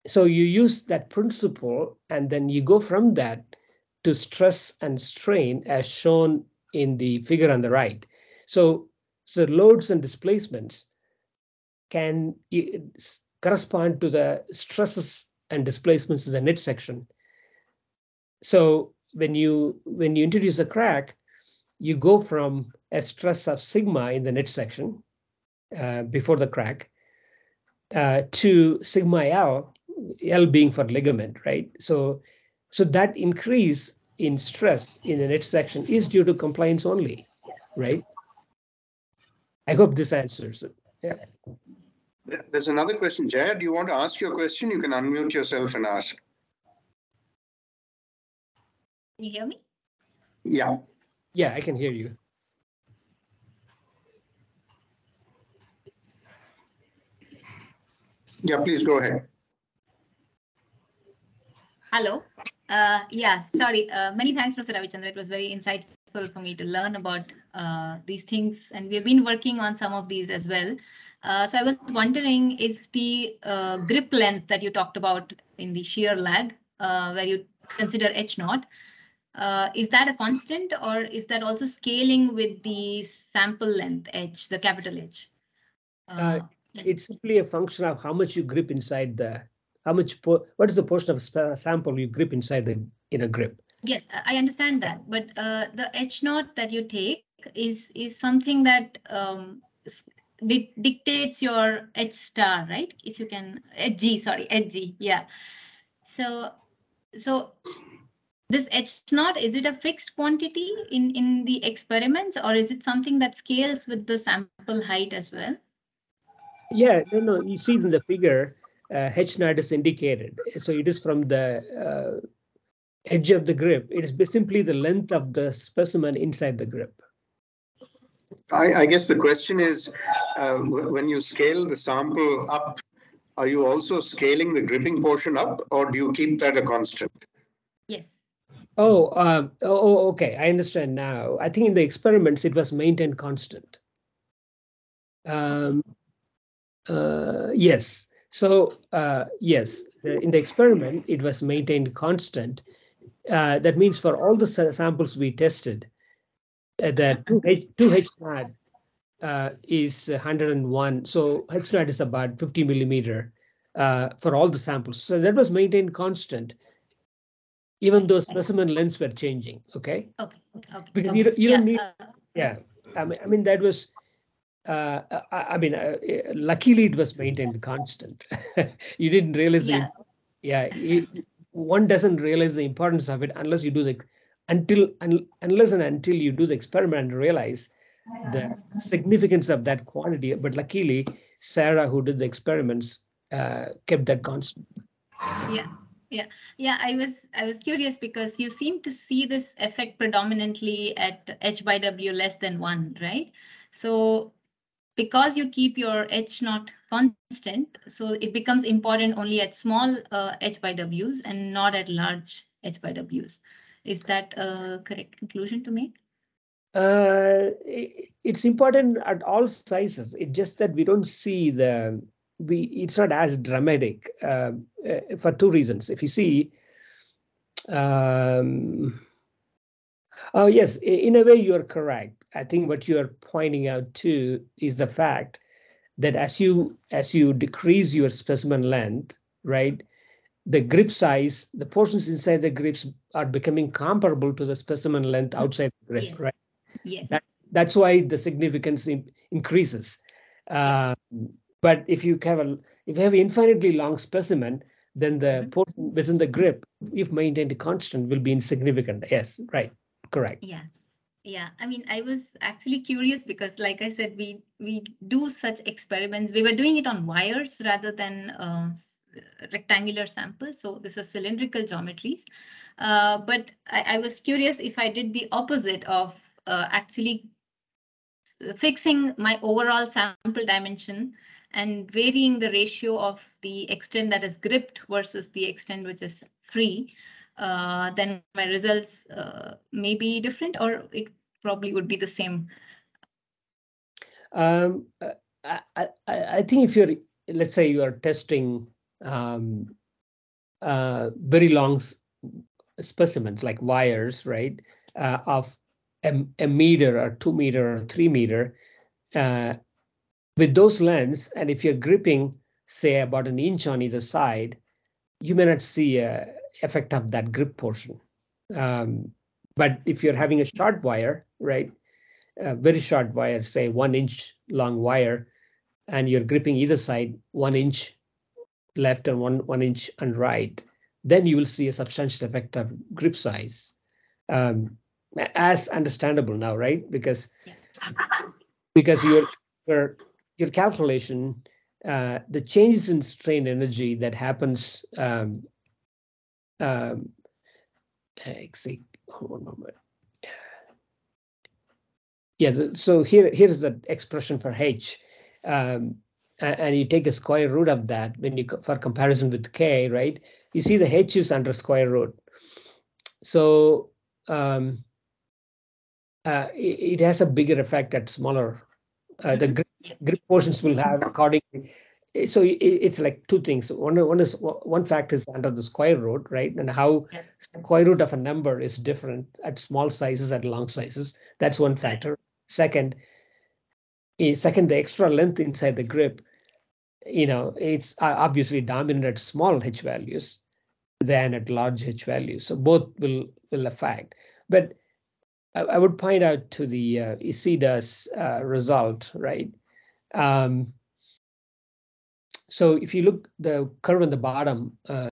So you use that principle and then you go from that to stress and strain as shown in the figure on the right. So, so loads and displacements can correspond to the stresses and displacements in the net section. So when you when you introduce a crack, you go from a stress of sigma in the net section uh, before the crack uh, to sigma L, L being for ligament, right? So, so that increase in stress in the net section is due to compliance only, right? I hope this answers it. There- There's another question. Jaya, do you want to ask your question? You can unmute yourself and ask. Can you hear me? Yeah, Yeah, I can hear you. yeah, please go ahead. Hello. Uh, yeah, sorry. Uh, many thanks, Professor Ravichandra. It was very insightful for me to learn about uh, these things, and we've been working on some of these as well. Uh, so I was wondering if the uh, grip length that you talked about in the shear lag, uh, where you consider H naught, uh, is that a constant or is that also scaling with the sample length H, the capital H? Uh, It's simply a function of how much you grip inside the, how much, what is the portion of sample you grip inside the inner grip? Yes, I understand that, but uh, the H naught that you take is is something that um, di- dictates your H star, right? If you can, Hg, sorry, Hg, yeah. So, so this H naught, is it a fixed quantity in in the experiments, or is it something that scales with the sample height as well? Yeah, no, no. You see in the figure, uh, H naught is indicated. So it is from the uh, edge of the grip. It is simply the length of the specimen inside the grip. I, I guess the question is, uh, when you scale the sample up, are you also scaling the gripping portion up or do you keep that a constant? Yes. Oh, um, oh, okay. I understand now. I think in the experiments it was maintained constant. Um, uh, yes. So uh, yes, in the experiment it was maintained constant. Uh, that means for all the samples we tested, uh, that 2H, 2H naught uh, is 101. So H naught is about 50 millimeter uh, for all the samples. So that was maintained constant, even though specimen lengths were changing. Okay. Okay. Okay. Because okay. you don't, you yeah, don't need. uh, Yeah. I mean, I mean that was. Uh, I, I mean, uh, luckily it was maintained constant. you didn't realize the yeah. yeah one doesn't realize the importance of it unless you do the until un, unless and until you do the experiment and realize the significance of that quantity. But luckily sarah who did the experiments uh, kept that constant. Yeah yeah. Yeah i was i was curious because you seem to see this effect predominantly at h by w less than one right? So because you keep your h naught constant, so it becomes important only at small uh, h by w's and not at large h by w's. Is that a correct conclusion to make? Uh, it, it's important at all sizes. It's just that we don't see the we. It's not as dramatic uh, uh, for two reasons. If you see, um, oh yes, in a way you are correct. I think what you are pointing out too is the fact that as you as you decrease your specimen length, right, the grip size, the portions inside the grips are becoming comparable to the specimen length outside the grip, yes. right? Yes. That, that's why the significance in, increases. Uh, but if you have a if you have infinitely long specimen, then the Mm -hmm. portion within the grip, if maintained constant, will be insignificant. Yes, right, correct. Yeah yeah i mean i was actually curious because like i said we we do such experiments we were doing it on wires rather than uh, rectangular samples so this is cylindrical geometries uh, but I, I, was curious if i did the opposite of uh, actually fixing my overall sample dimension and varying the ratio of the extent that is gripped versus the extent which is free uh, then my results uh, may be different or it probably would be the same? Um, uh, I, I, I think if you're, let's say you are testing um, uh, very long specimens like wires, right, uh, of a, a, meter or two meter or three meter, uh, with those lengths, and if you're gripping, say, about an inch on either side, you may not see a effect of that grip portion. Um, but if you're having a short wire, right, a very short wire, say one inch long wire, and you're gripping either side one inch left and one one inch on right, then you will see a substantial effect of grip size. Um, as understandable now, right? Because because your your your calculation, uh, the changes in strain energy that happens um, um, hold on a moment. Yeah, so here here's the expression for h, um, and you take a square root of that when you for comparison with k, right? You see the h is under square root, so um, uh, it, it, has a bigger effect at smaller. Uh, the grip, grip portions will have accordingly so it's like two things. One, one is one fact is under the square root, right? And how square root of a number is different at small sizes and long sizes. That's one factor. Second, second the extra length inside the grip. You know, it's obviously dominant at small h values than at large h values. So both will will affect. But I, I would point out to the uh, uh, result, right? Um, so if you look the curve on the bottom, uh,